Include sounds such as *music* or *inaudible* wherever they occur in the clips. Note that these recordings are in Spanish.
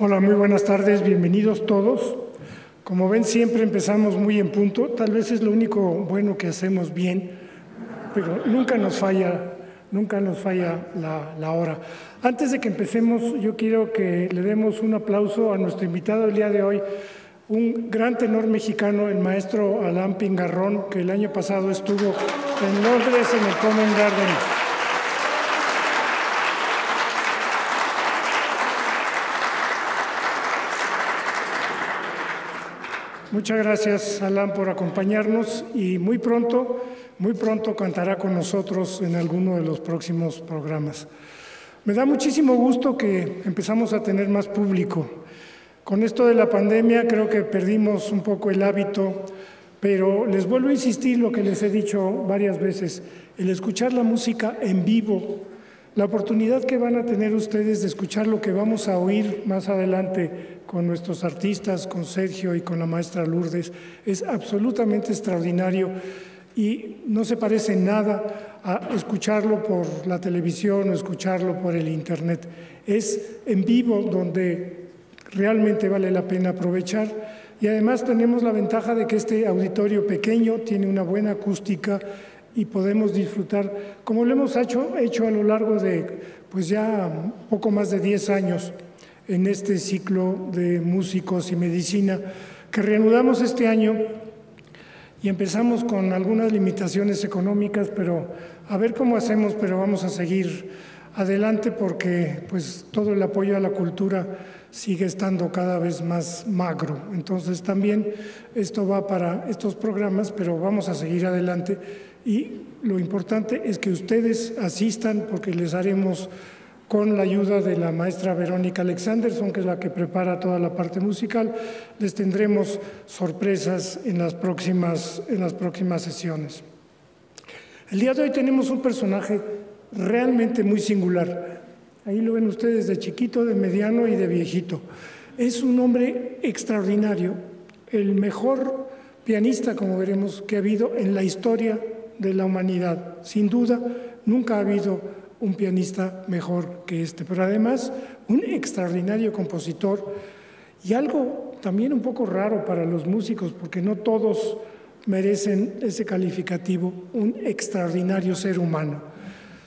Hola, muy buenas tardes, bienvenidos todos. Como ven, siempre empezamos muy en punto, tal vez es lo único bueno que hacemos bien, pero nunca nos falla, nunca nos falla la, hora. Antes de que empecemos, yo quiero que le demos un aplauso a nuestro invitado el día de hoy, un gran tenor mexicano, el maestro Alain Pingarrón, que el año pasado estuvo en Londres en el Common Garden. Muchas gracias, Alan, por acompañarnos y muy pronto, muy pronto cantará con nosotros en alguno de los próximos programas. Me da muchísimo gusto que empezamos a tener más público. Con esto de la pandemia creo que perdimos un poco el hábito, pero les vuelvo a insistir lo que les he dicho varias veces, el escuchar la música en vivo la oportunidad que van a tener ustedes de escuchar lo que vamos a oír más adelante con nuestros artistas, con Sergio y con la maestra Lourdes, es absolutamente extraordinario y no se parece nada a escucharlo por la televisión o escucharlo por el Internet. Es en vivo donde realmente vale la pena aprovechar y además tenemos la ventaja de que este auditorio pequeño tiene una buena acústica y podemos disfrutar, como lo hemos hecho, hecho a lo largo de pues ya poco más de 10 años en este ciclo de músicos y medicina, que reanudamos este año y empezamos con algunas limitaciones económicas, pero a ver cómo hacemos, pero vamos a seguir adelante porque pues todo el apoyo a la cultura sigue estando cada vez más magro. Entonces también esto va para estos programas, pero vamos a seguir adelante y lo importante es que ustedes asistan porque les haremos con la ayuda de la maestra Verónica Alexanderson, que es la que prepara toda la parte musical, les tendremos sorpresas en las próximas, en las próximas sesiones. El día de hoy tenemos un personaje realmente muy singular. Ahí lo ven ustedes de chiquito, de mediano y de viejito. Es un hombre extraordinario, el mejor pianista, como veremos, que ha habido en la historia de la humanidad. Sin duda, nunca ha habido un pianista mejor que este, pero además un extraordinario compositor y algo también un poco raro para los músicos, porque no todos merecen ese calificativo, un extraordinario ser humano.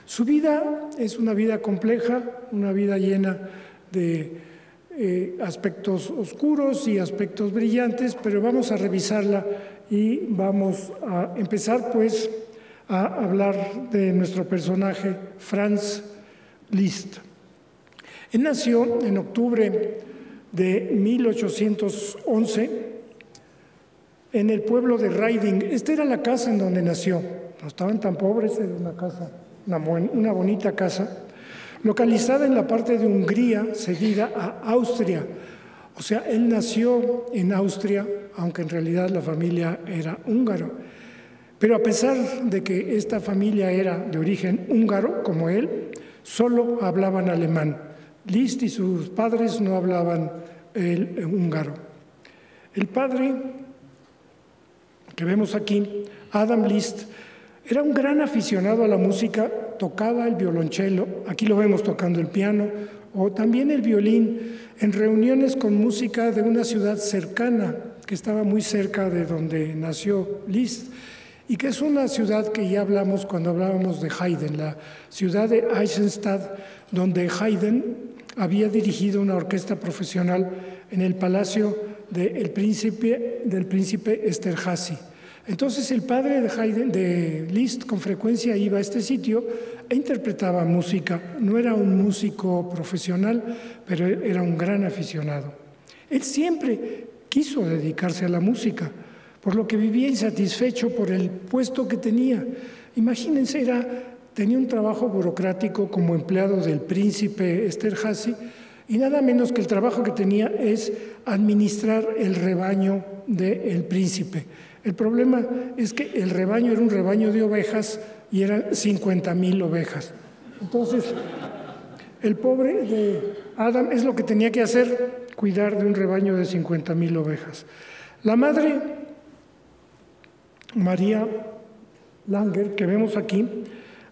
Su vida es una vida compleja, una vida llena de eh, aspectos oscuros y aspectos brillantes, pero vamos a revisarla y vamos a empezar pues a hablar de nuestro personaje Franz Liszt. Él nació en octubre de 1811 en el pueblo de Riding. Esta era la casa en donde nació. No estaban tan pobres, era una casa, una, una bonita casa, localizada en la parte de Hungría, seguida a Austria. O sea, él nació en Austria, aunque en realidad la familia era húngaro. Pero a pesar de que esta familia era de origen húngaro, como él, solo hablaban alemán. Liszt y sus padres no hablaban el húngaro. El padre que vemos aquí, Adam Liszt, era un gran aficionado a la música, tocaba el violonchelo, aquí lo vemos tocando el piano, o también el violín, en reuniones con música de una ciudad cercana, que estaba muy cerca de donde nació Liszt y que es una ciudad que ya hablamos cuando hablábamos de Haydn, la ciudad de Eisenstadt, donde Haydn había dirigido una orquesta profesional en el palacio del príncipe, del príncipe Esterhazy. Entonces el padre de Haydn, de Liszt, con frecuencia iba a este sitio e interpretaba música. No era un músico profesional, pero era un gran aficionado. Él siempre quiso dedicarse a la música por lo que vivía insatisfecho por el puesto que tenía. Imagínense, era, tenía un trabajo burocrático como empleado del príncipe Esterhazy y nada menos que el trabajo que tenía es administrar el rebaño del príncipe. El problema es que el rebaño era un rebaño de ovejas y eran 50 mil ovejas. Entonces, el pobre de Adam es lo que tenía que hacer, cuidar de un rebaño de 50 mil ovejas. La madre María Langer, que vemos aquí,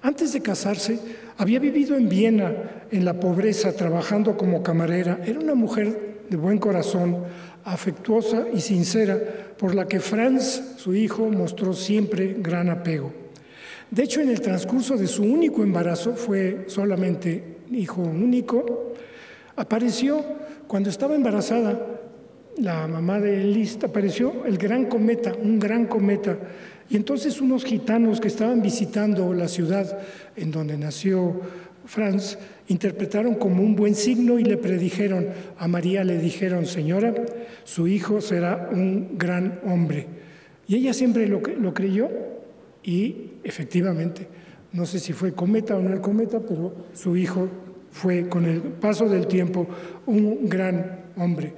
antes de casarse, había vivido en Viena, en la pobreza, trabajando como camarera. Era una mujer de buen corazón, afectuosa y sincera, por la que Franz, su hijo, mostró siempre gran apego. De hecho, en el transcurso de su único embarazo, fue solamente hijo único, apareció cuando estaba embarazada, la mamá de Liszt, apareció el gran cometa, un gran cometa. Y entonces unos gitanos que estaban visitando la ciudad en donde nació Franz, interpretaron como un buen signo y le predijeron, a María le dijeron, señora, su hijo será un gran hombre. Y ella siempre lo, lo creyó y efectivamente, no sé si fue cometa o no el cometa, pero su hijo fue con el paso del tiempo un gran hombre.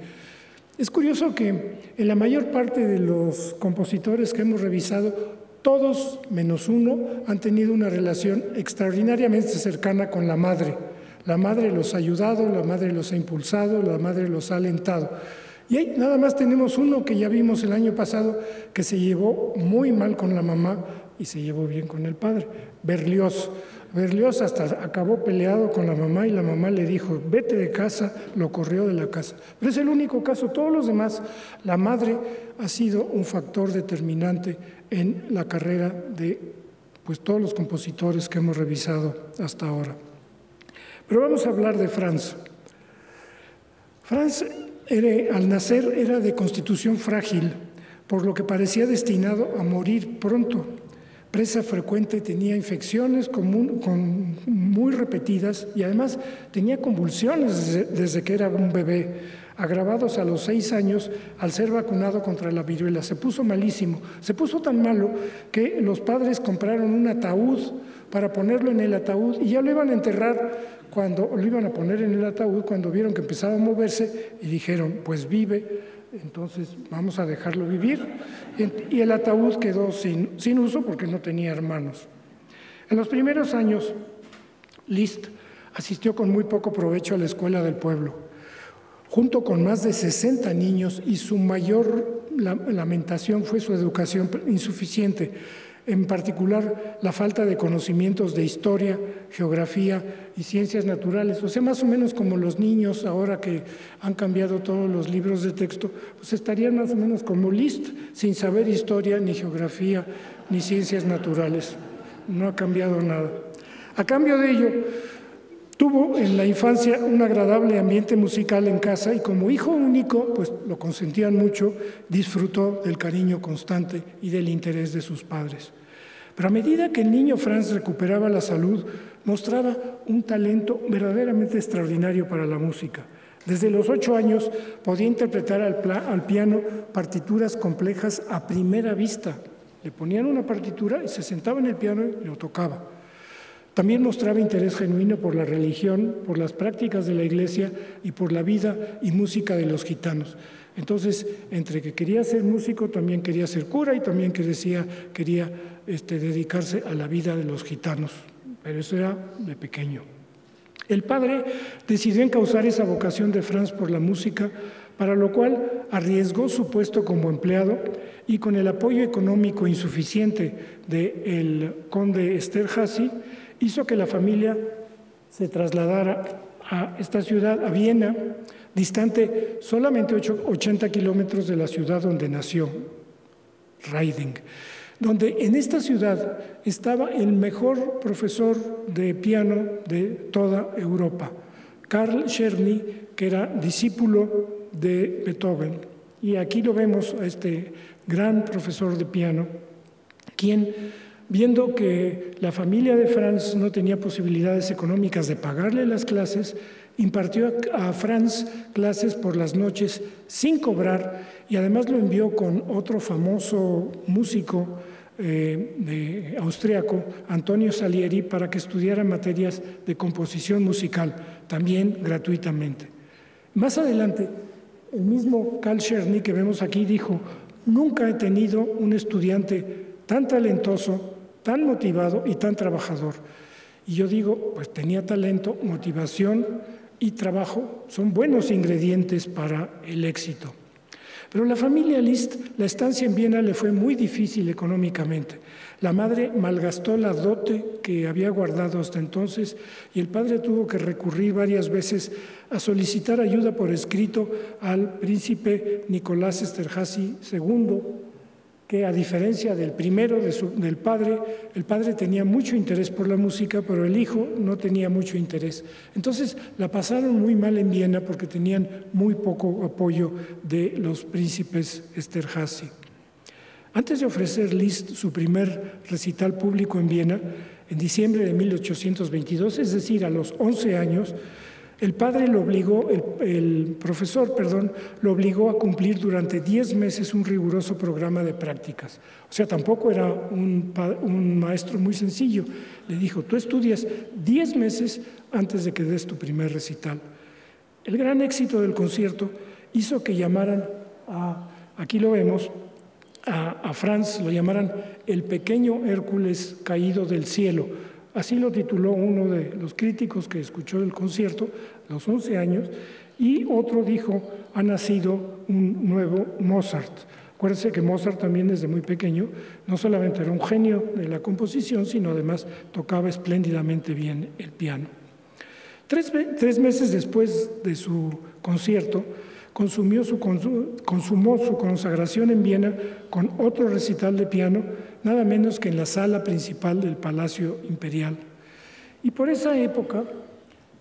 Es curioso que en la mayor parte de los compositores que hemos revisado, todos menos uno han tenido una relación extraordinariamente cercana con la madre. La madre los ha ayudado, la madre los ha impulsado, la madre los ha alentado. Y ahí nada más tenemos uno que ya vimos el año pasado que se llevó muy mal con la mamá y se llevó bien con el padre, Berlioz. Berlioz hasta acabó peleado con la mamá y la mamá le dijo, vete de casa, lo corrió de la casa. Pero es el único caso, todos los demás, la madre ha sido un factor determinante en la carrera de pues, todos los compositores que hemos revisado hasta ahora. Pero vamos a hablar de Franz. Franz al nacer era de constitución frágil, por lo que parecía destinado a morir pronto presa frecuente, tenía infecciones muy repetidas y además tenía convulsiones desde, que era un bebé, agravados a los seis años al ser vacunado contra la viruela. Se puso malísimo, se puso tan malo que los padres compraron un ataúd para ponerlo en el ataúd y ya lo iban a enterrar cuando lo iban a poner en el ataúd cuando vieron que empezaba a moverse y dijeron, pues vive entonces vamos a dejarlo vivir. Y el ataúd quedó sin, uso porque no tenía hermanos. En los primeros años, Liszt asistió con muy poco provecho a la escuela del pueblo, junto con más de 60 niños y su mayor lamentación fue su educación insuficiente en particular la falta de conocimientos de historia, geografía y ciencias naturales. O sea, más o menos como los niños ahora que han cambiado todos los libros de texto, pues estarían más o menos como Liszt, sin saber historia, ni geografía, ni ciencias naturales. No ha cambiado nada. A cambio de ello, Tuvo en la infancia un agradable ambiente musical en casa y como hijo único, pues lo consentían mucho, disfrutó del cariño constante y del interés de sus padres. Pero a medida que el niño Franz recuperaba la salud, mostraba un talento verdaderamente extraordinario para la música. Desde los ocho años podía interpretar al, piano partituras complejas a primera vista. Le ponían una partitura y se sentaba en el piano y lo tocaba. También mostraba interés genuino por la religión, por las prácticas de la iglesia y por la vida y música de los gitanos. Entonces, entre que quería ser músico, también quería ser cura y también que decía quería este, dedicarse a la vida de los gitanos, pero eso era de pequeño. El padre decidió encauzar esa vocación de Franz por la música, para lo cual arriesgó su puesto como empleado y con el apoyo económico insuficiente del conde Esterhazy, hizo que la familia se trasladara a esta ciudad, a Viena, distante solamente 80 kilómetros de la ciudad donde nació, Reiding donde en esta ciudad estaba el mejor profesor de piano de toda Europa, Karl Czerny, que era discípulo de Beethoven. Y aquí lo vemos a este gran profesor de piano, quien, viendo que la familia de Franz no tenía posibilidades económicas de pagarle las clases, impartió a Franz clases por las noches sin cobrar y además lo envió con otro famoso músico eh, austriaco, Antonio Salieri, para que estudiara materias de composición musical, también gratuitamente. Más adelante, el mismo Karl Czerny que vemos aquí dijo, nunca he tenido un estudiante tan talentoso, tan motivado y tan trabajador. Y yo digo, pues tenía talento, motivación y trabajo, son buenos ingredientes para el éxito. Pero la familia Liszt, la estancia en Viena le fue muy difícil económicamente. La madre malgastó la dote que había guardado hasta entonces y el padre tuvo que recurrir varias veces a solicitar ayuda por escrito al príncipe Nicolás Esterhazy II, que a diferencia del primero, del padre, el padre tenía mucho interés por la música, pero el hijo no tenía mucho interés. Entonces la pasaron muy mal en Viena porque tenían muy poco apoyo de los príncipes Esterhazy. Antes de ofrecer Liszt su primer recital público en Viena, en diciembre de 1822, es decir, a los 11 años, el padre lo obligó, el, profesor, perdón, lo obligó a cumplir durante 10 meses un riguroso programa de prácticas. O sea, tampoco era un, maestro muy sencillo. Le dijo, tú estudias 10 meses antes de que des tu primer recital. El gran éxito del concierto hizo que llamaran a, aquí lo vemos, a, a Franz, lo llamaran el pequeño Hércules caído del cielo Así lo tituló uno de los críticos que escuchó el concierto a los 11 años y otro dijo, ha nacido un nuevo Mozart. Acuérdense que Mozart también desde muy pequeño no solamente era un genio de la composición, sino además tocaba espléndidamente bien el piano. Tres, meses después de su concierto, consumió su, consumó su consagración en Viena con otro recital de piano, nada menos que en la sala principal del Palacio Imperial. Y por esa época,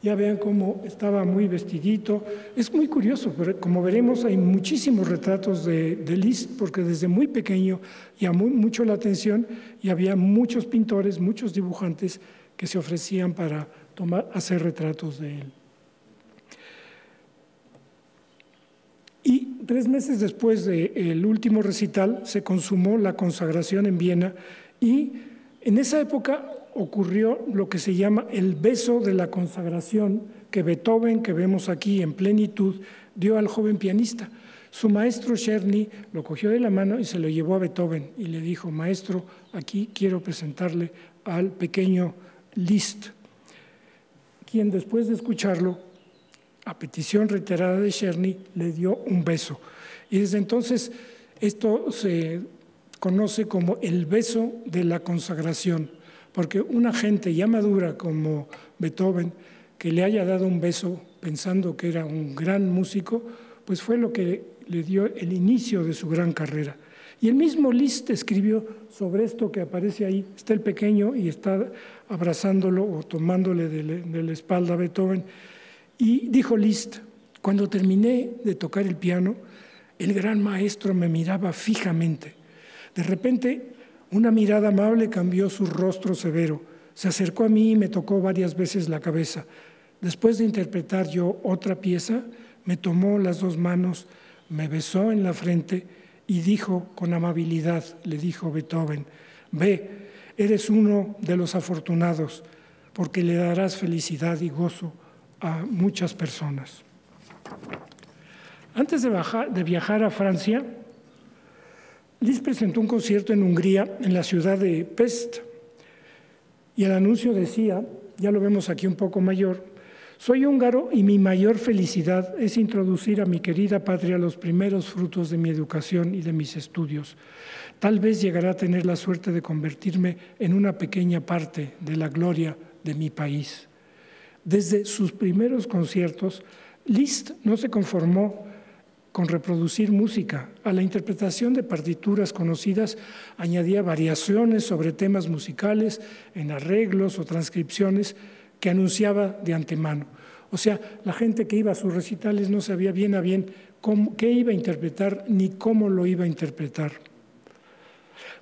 ya vean cómo estaba muy vestidito. Es muy curioso, pero como veremos hay muchísimos retratos de, de Liszt, porque desde muy pequeño llamó mucho la atención y había muchos pintores, muchos dibujantes que se ofrecían para hacer retratos de él. Y tres meses después del último recital se consumó la consagración en Viena y en esa época ocurrió lo que se llama el beso de la consagración que Beethoven, que vemos aquí en plenitud, dio al joven pianista. Su maestro Czerny lo cogió de la mano y se lo llevó a Beethoven y le dijo, maestro, aquí quiero presentarle al pequeño Liszt, quien después de escucharlo a petición reiterada de Cherny, le dio un beso. Y desde entonces esto se conoce como el beso de la consagración, porque una gente ya madura como Beethoven, que le haya dado un beso pensando que era un gran músico, pues fue lo que le dio el inicio de su gran carrera. Y el mismo Liszt escribió sobre esto que aparece ahí, está el pequeño y está abrazándolo o tomándole de la espalda a Beethoven, y dijo Liszt, cuando terminé de tocar el piano, el gran maestro me miraba fijamente. De repente, una mirada amable cambió su rostro severo. Se acercó a mí y me tocó varias veces la cabeza. Después de interpretar yo otra pieza, me tomó las dos manos, me besó en la frente y dijo con amabilidad, le dijo Beethoven, ve, eres uno de los afortunados, porque le darás felicidad y gozo a muchas personas. Antes de, viajar a Francia, Liszt presentó un concierto en Hungría, en la ciudad de Pest, y el anuncio decía, ya lo vemos aquí un poco mayor, soy húngaro y mi mayor felicidad es introducir a mi querida patria los primeros frutos de mi educación y de mis estudios. Tal vez llegará a tener la suerte de convertirme en una pequeña parte de la gloria de mi país. Desde sus primeros conciertos, Liszt no se conformó con reproducir música. A la interpretación de partituras conocidas añadía variaciones sobre temas musicales en arreglos o transcripciones que anunciaba de antemano. O sea, la gente que iba a sus recitales no sabía bien a bien qué iba a interpretar ni cómo lo iba a interpretar.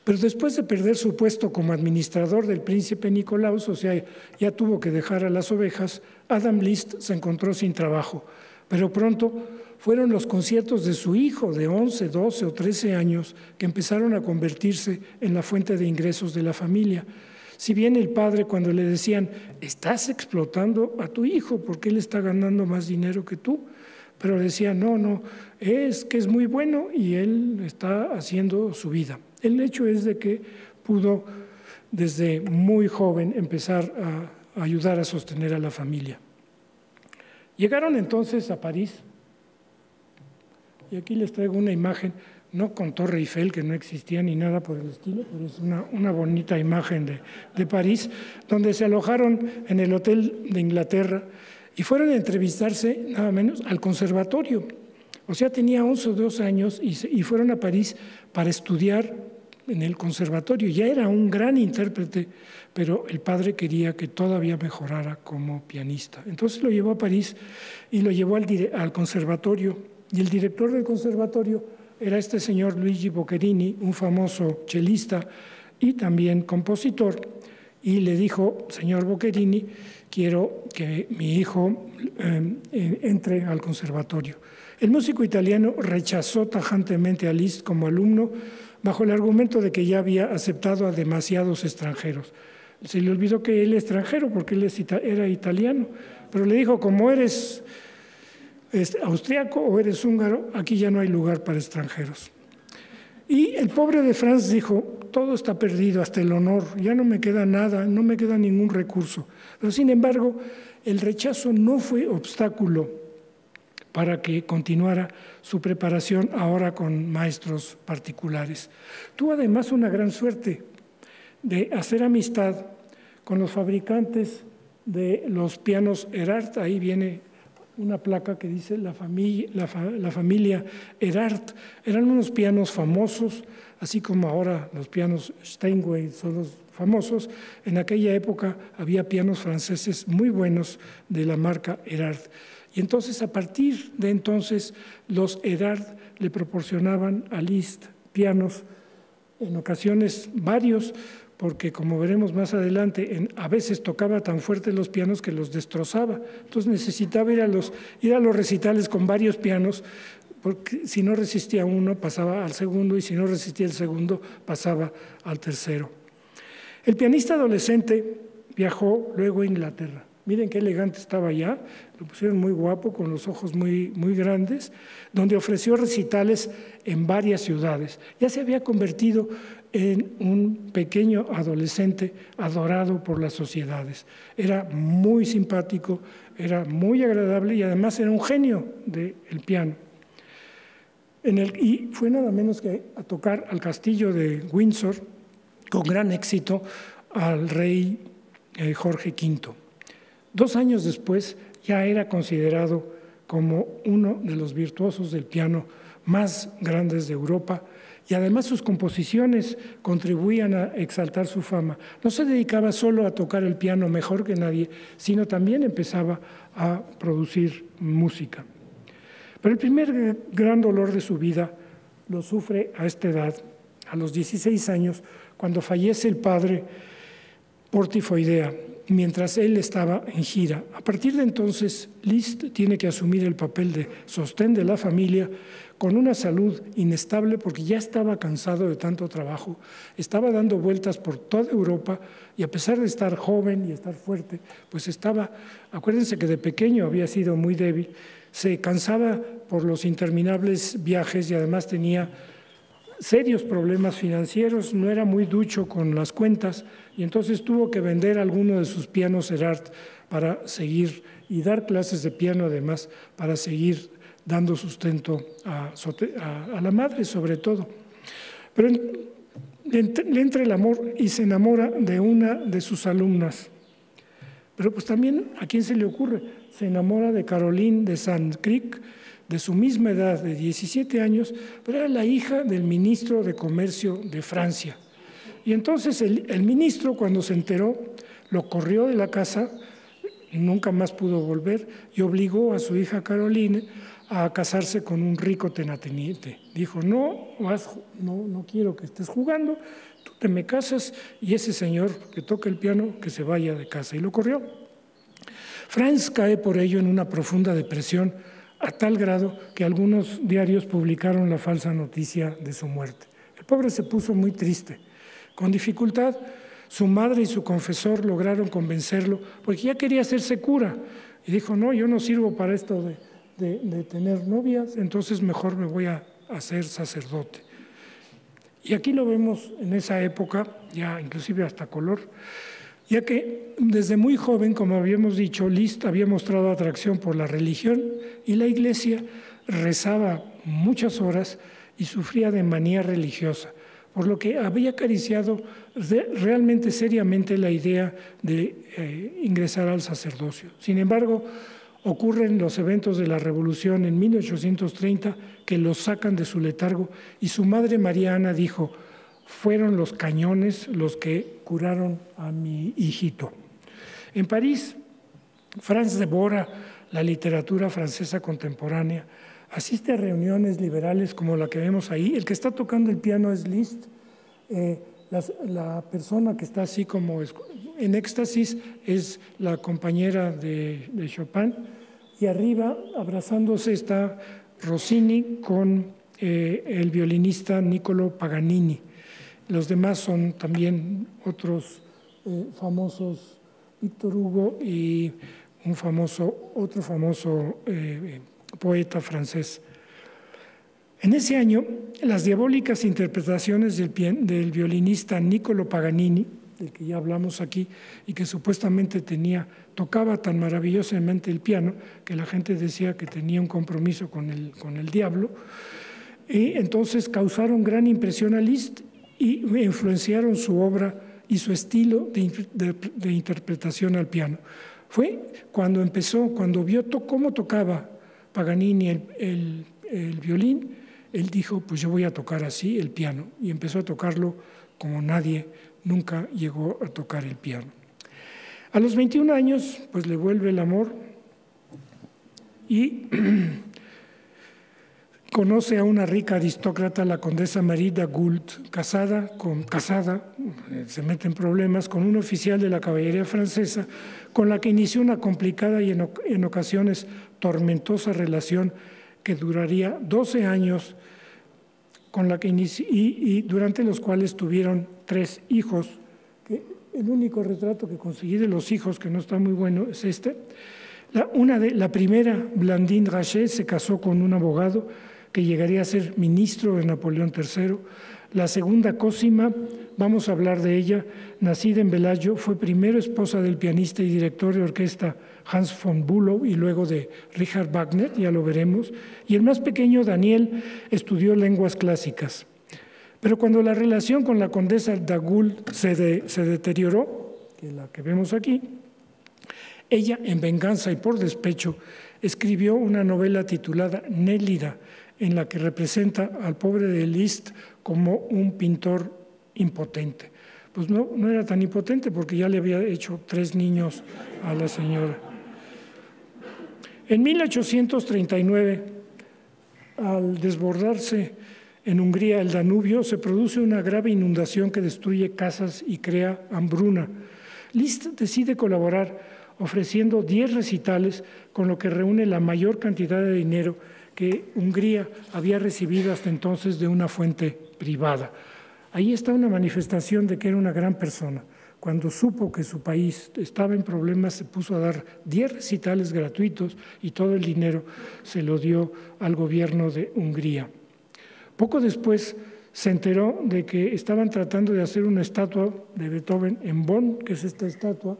Pero después de perder su puesto como administrador del príncipe Nicolaus, o sea, ya tuvo que dejar a las ovejas, Adam Liszt se encontró sin trabajo. Pero pronto fueron los conciertos de su hijo de 11, 12 o 13 años que empezaron a convertirse en la fuente de ingresos de la familia. Si bien el padre cuando le decían, estás explotando a tu hijo porque él está ganando más dinero que tú, pero decía, no, no, es que es muy bueno y él está haciendo su vida. El hecho es de que pudo desde muy joven empezar a ayudar a sostener a la familia. Llegaron entonces a París Y aquí les traigo una imagen, no con Torre Eiffel, que no existía ni nada por el estilo, pero es una, bonita imagen de, París, donde se alojaron en el Hotel de Inglaterra y fueron a entrevistarse nada menos al conservatorio. O sea, tenía 11 o 12 años y fueron a París para estudiar en el conservatorio. Ya era un gran intérprete, pero el padre quería que todavía mejorara como pianista. Entonces lo llevó a París y lo llevó al, al conservatorio. Y el director del conservatorio era este señor Luigi Boccherini, un famoso chelista y también compositor. Y le dijo, señor Boccherini, quiero que mi hijo eh, entre al conservatorio. El músico italiano rechazó tajantemente a Liszt como alumno bajo el argumento de que ya había aceptado a demasiados extranjeros. Se le olvidó que él es extranjero porque él era italiano, pero le dijo, como eres austriaco o eres húngaro, aquí ya no hay lugar para extranjeros. Y el pobre de Franz dijo, todo está perdido, hasta el honor, ya no me queda nada, no me queda ningún recurso. Pero sin embargo, el rechazo no fue obstáculo para que continuara su preparación ahora con maestros particulares. Tuvo además una gran suerte de hacer amistad con los fabricantes de los pianos Erard, ahí viene una placa que dice la familia, la, Erard. Eran unos pianos famosos, así como ahora los pianos Steinway son los famosos. En aquella época había pianos franceses muy buenos de la marca Erard. Y entonces, a partir de entonces, los Erard le proporcionaban a Liszt pianos, en ocasiones varios, porque como veremos más adelante, a veces tocaba tan fuerte los pianos que los destrozaba. Entonces necesitaba ir a los, ir a los recitales con varios pianos, porque si no resistía uno, pasaba al segundo, y si no resistía el segundo, pasaba al tercero. El pianista adolescente viajó luego a Inglaterra. Miren qué elegante estaba allá, lo pusieron muy guapo, con los ojos muy, muy grandes, donde ofreció recitales en varias ciudades. Ya se había convertido en un pequeño adolescente adorado por las sociedades. Era muy simpático, era muy agradable y además era un genio del piano. En el, y fue nada menos que a tocar al castillo de Windsor con gran éxito al rey eh, Jorge V. Dos años después ya era considerado como uno de los virtuosos del piano más grandes de Europa y además sus composiciones contribuían a exaltar su fama. No se dedicaba solo a tocar el piano mejor que nadie, sino también empezaba a producir música. Pero el primer gran dolor de su vida lo sufre a esta edad, a los 16 años, cuando fallece el padre por tifoidea, mientras él estaba en gira. A partir de entonces, Liszt tiene que asumir el papel de sostén de la familia con una salud inestable porque ya estaba cansado de tanto trabajo, estaba dando vueltas por toda Europa y a pesar de estar joven y estar fuerte, pues estaba, acuérdense que de pequeño había sido muy débil, se cansaba por los interminables viajes y además tenía serios problemas financieros, no era muy ducho con las cuentas y entonces tuvo que vender alguno de sus pianos Erard para seguir y dar clases de piano además para seguir dando sustento a, la madre sobre todo. Pero le entra el amor y se enamora de una de sus alumnas. Pero pues también, ¿a quién se le ocurre? Se enamora de Caroline de Sand Creek, de su misma edad, de 17 años, pero era la hija del ministro de Comercio de Francia. Y entonces el, ministro, cuando se enteró, lo corrió de la casa, nunca más pudo volver, y obligó a su hija Caroline a casarse con un rico tenateniente. Dijo, no, no, no quiero que estés jugando, tú te me casas y ese señor que toca el piano que se vaya de casa. Y lo corrió. Franz cae por ello en una profunda depresión a tal grado que algunos diarios publicaron la falsa noticia de su muerte. El pobre se puso muy triste. Con dificultad, su madre y su confesor lograron convencerlo porque ya quería hacerse cura. Y dijo, no, yo no sirvo para esto de de, tener novias, entonces mejor me voy a hacer sacerdote. Y aquí lo vemos en esa época, ya inclusive hasta color, ya que desde muy joven, como habíamos dicho, Liszt había mostrado atracción por la religión y la iglesia rezaba muchas horas y sufría de manía religiosa, por lo que había acariciado realmente seriamente la idea de eh, ingresar al sacerdocio. Sin embargo, ocurren los eventos de la Revolución en 1830 que lo sacan de su letargo y su madre Mariana dijo, fueron los cañones los que curaron a mi hijito. En París, Franz Bora, la literatura francesa contemporánea, asiste a reuniones liberales como la que vemos ahí. El que está tocando el piano es Liszt. Eh, la, persona que está así como en éxtasis es la compañera de, Chopin. Y arriba, abrazándose, está Rossini con eh, el violinista Niccolo Paganini. Los demás son también otros eh, famosos, Víctor Hugo y un famoso, otro famoso eh, poeta francés. En ese año, las diabólicas interpretaciones del, del violinista Niccolo Paganini, del que ya hablamos aquí, y que supuestamente tenía, tocaba tan maravillosamente el piano que la gente decía que tenía un compromiso con el, con el diablo, y entonces causaron gran impresión a Liszt y influenciaron su obra y su estilo de, interpretación al piano. Fue cuando empezó, cuando vio cómo tocaba Paganini el, el, violín, él dijo, pues yo voy a tocar así el piano, y empezó a tocarlo como nadie nunca llegó a tocar el piano. A los 21 años, pues le vuelve el amor y *clears throat* conoce a una rica aristócrata, la condesa Marida Gould, casada, con, casada, eh, se mete en problemas, con un oficial de la caballería francesa, con la que inició una complicada y en, ocasiones tormentosa relación que duraría 12 años, con la que y, durante los cuales tuvieron tres hijos. El único retrato que conseguí de los hijos, que no está muy bueno, es este. La, una de, la primera, Blandine Rachet, se casó con un abogado que llegaría a ser ministro de Napoleón III. La segunda, Cosima, vamos a hablar de ella, nacida en Bellagio, fue primero esposa del pianista y director de orquesta Hans von Bülow y luego de Richard Wagner, ya lo veremos. Y el más pequeño, Daniel, estudió lenguas clásicas. Pero cuando la relación con la condesa Dagul se, se deterioró, que la que vemos aquí, ella, en venganza y por despecho, escribió una novela titulada Nélida, en la que representa al pobre de Liszt como un pintor impotente. Pues no, era tan impotente porque ya le había hecho tres niños a la señora. En 1839, al desbordarse en Hungría el Danubio, se produce una grave inundación que destruye casas y crea hambruna. Liszt decide colaborar ofreciendo 10 recitales, con lo que reúne la mayor cantidad de dinero que Hungría había recibido hasta entonces de una fuente privada. Ahí está una manifestación de que era una gran persona. Cuando supo que su país estaba en problemas, se puso a dar 10 recitales gratuitos y todo el dinero se lo dio al gobierno de Hungría. Poco después se enteró de que estaban tratando de hacer una estatua de Beethoven en Bonn, que es esta estatua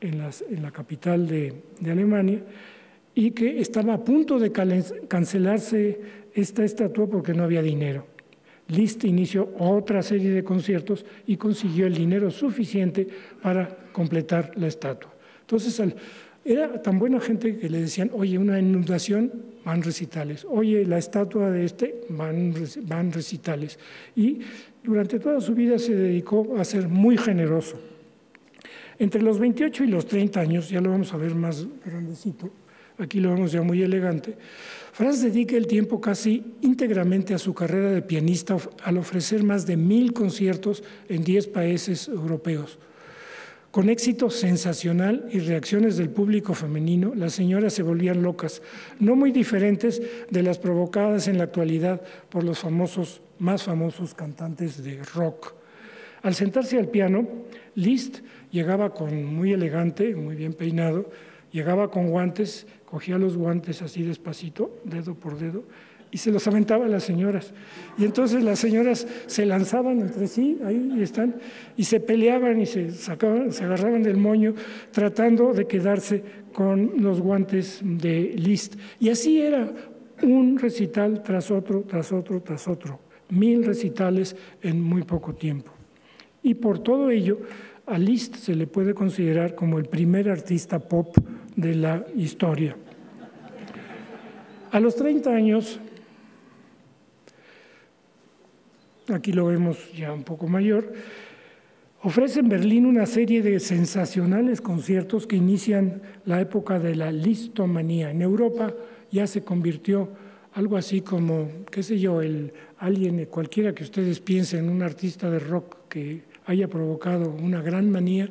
en, la capital de Alemania, y que estaba a punto de cancelarse esta estatua porque no había dinero. Liszt inició otra serie de conciertos y consiguió el dinero suficiente para completar la estatua. Entonces, era tan buena gente que le decían, oye, una inundación, van recitales, oye, la estatua de este, van, recitales. Y durante toda su vida se dedicó a ser muy generoso. Entre los 28 y los 30 años, ya lo vamos a ver más grandecito, aquí lo vemos ya muy elegante, Franz dedica el tiempo casi íntegramente a su carrera de pianista al ofrecer más de mil conciertos en diez países europeos. Con éxito sensacional y reacciones del público femenino, las señoras se volvían locas, no muy diferentes de las provocadas en la actualidad por los famosos, más famosos cantantes de rock. Al sentarse al piano, Liszt llegaba con muy elegante, muy bien peinado, llegaba con guantes cogía los guantes así despacito, dedo por dedo, y se los aventaba a las señoras. Y entonces las señoras se lanzaban entre sí, ahí están, y se peleaban y se, sacaban, se agarraban del moño tratando de quedarse con los guantes de Liszt. Y así era un recital tras otro, tras otro, tras otro. Mil recitales en muy poco tiempo. Y por todo ello, a Liszt se le puede considerar como el primer artista pop de la historia. A los 30 años, aquí lo vemos ya un poco mayor, ofrece en Berlín una serie de sensacionales conciertos que inician la época de la listomanía. En Europa ya se convirtió algo así como, qué sé yo, el, alguien, cualquiera que ustedes piensen, un artista de rock que haya provocado una gran manía.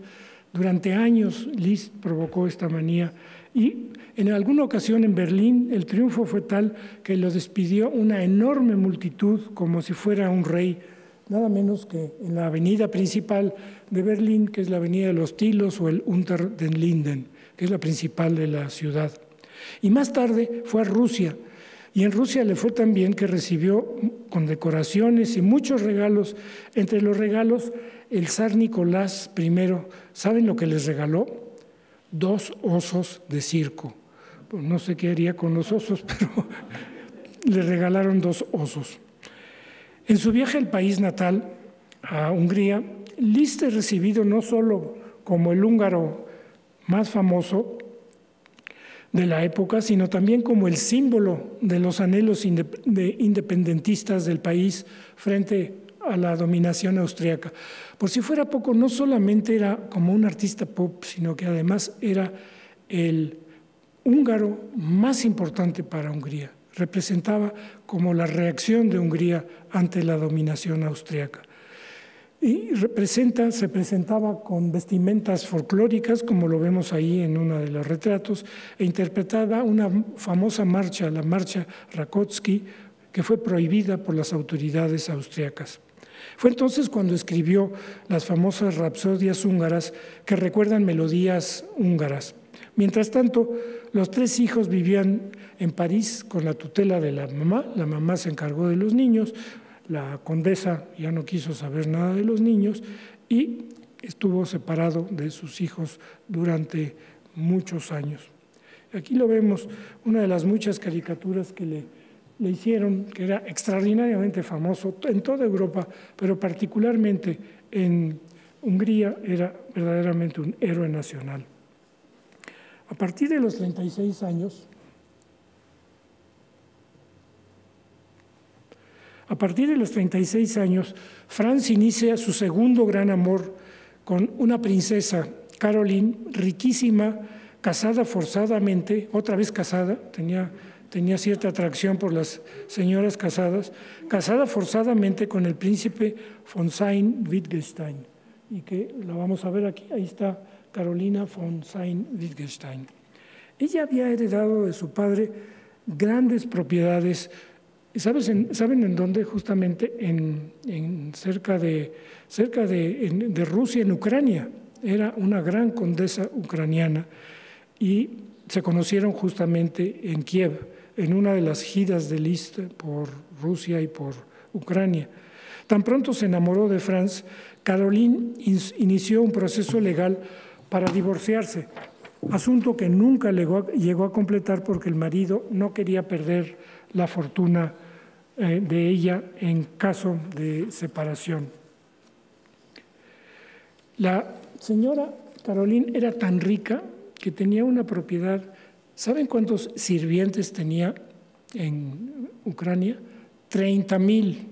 Durante años Liszt provocó esta manía y en alguna ocasión en Berlín el triunfo fue tal que lo despidió una enorme multitud como si fuera un rey, nada menos que en la avenida principal de Berlín, que es la avenida de los Tilos o el Unter den Linden, que es la principal de la ciudad. Y más tarde fue a Rusia, y en Rusia le fue tan bien que recibió condecoraciones y muchos regalos. Entre los regalos, el zar Nicolás I, ¿saben lo que les regaló? Dos osos de circo. Pues no sé qué haría con los osos, *laughs* pero le regalaron dos osos. En su viaje al país natal, a Hungría, Liszt es recibido no solo como el húngaro más famoso, de la época, sino también como el símbolo de los anhelos independentistas del país frente a la dominación austriaca. Por si fuera poco, no solamente era como un artista pop, sino que además era el húngaro más importante para Hungría. Representaba como la reacción de Hungría ante la dominación austriaca y representa, se presentaba con vestimentas folclóricas, como lo vemos ahí en uno de los retratos, e interpretaba una famosa marcha, la marcha Rakotsky, que fue prohibida por las autoridades austriacas. Fue entonces cuando escribió las famosas rapsodias húngaras que recuerdan melodías húngaras. Mientras tanto, los tres hijos vivían en París con la tutela de la mamá, la mamá se encargó de los niños, la condesa ya no quiso saber nada de los niños y estuvo separado de sus hijos durante muchos años. Aquí lo vemos, una de las muchas caricaturas que le, le hicieron, que era extraordinariamente famoso en toda Europa, pero particularmente en Hungría era verdaderamente un héroe nacional. A partir de los 36 años, A partir de los 36 años, Franz inicia su segundo gran amor con una princesa, Caroline, riquísima, casada forzadamente, otra vez casada, tenía, tenía cierta atracción por las señoras casadas, casada forzadamente con el príncipe von Sayn-Wittgenstein. Y que la vamos a ver aquí, ahí está Carolina von Sayn-Wittgenstein. Ella había heredado de su padre grandes propiedades ¿Saben en dónde? Justamente en, cerca, de, cerca de, de, Rusia, en Ucrania. Era una gran condesa ucraniana y se conocieron justamente en Kiev, en una de las giras de Liszt por Rusia y por Ucrania. Tan pronto se enamoró de Franz, Caroline inició un proceso legal para divorciarse, asunto que nunca llegó a completar porque el marido no quería perder la fortuna eh, de ella en caso de separación. La señora Caroline era tan rica que tenía una propiedad. ¿Saben cuántos sirvientes tenía en Ucrania? 30 mil.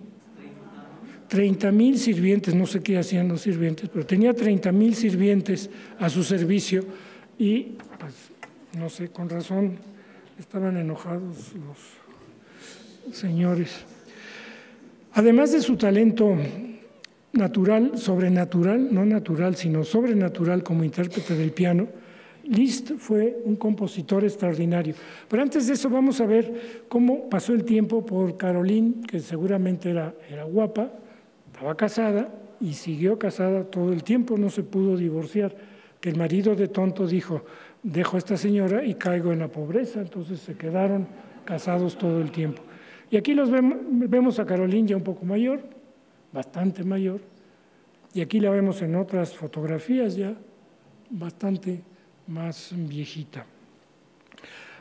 30 mil sirvientes, no sé qué hacían los sirvientes, pero tenía 30 mil sirvientes a su servicio y, pues, no sé, con razón estaban enojados los señores. Además de su talento natural, sobrenatural, no natural, sino sobrenatural como intérprete del piano, Liszt fue un compositor extraordinario. Pero antes de eso vamos a ver cómo pasó el tiempo por Caroline, que seguramente era, era guapa, estaba casada y siguió casada todo el tiempo, no se pudo divorciar, que el marido de tonto dijo, dejo a esta señora y caigo en la pobreza, entonces se quedaron casados todo el tiempo. Y aquí los vemos, a Carolina ya un poco mayor, bastante mayor, y aquí la vemos en otras fotografías ya bastante más viejita.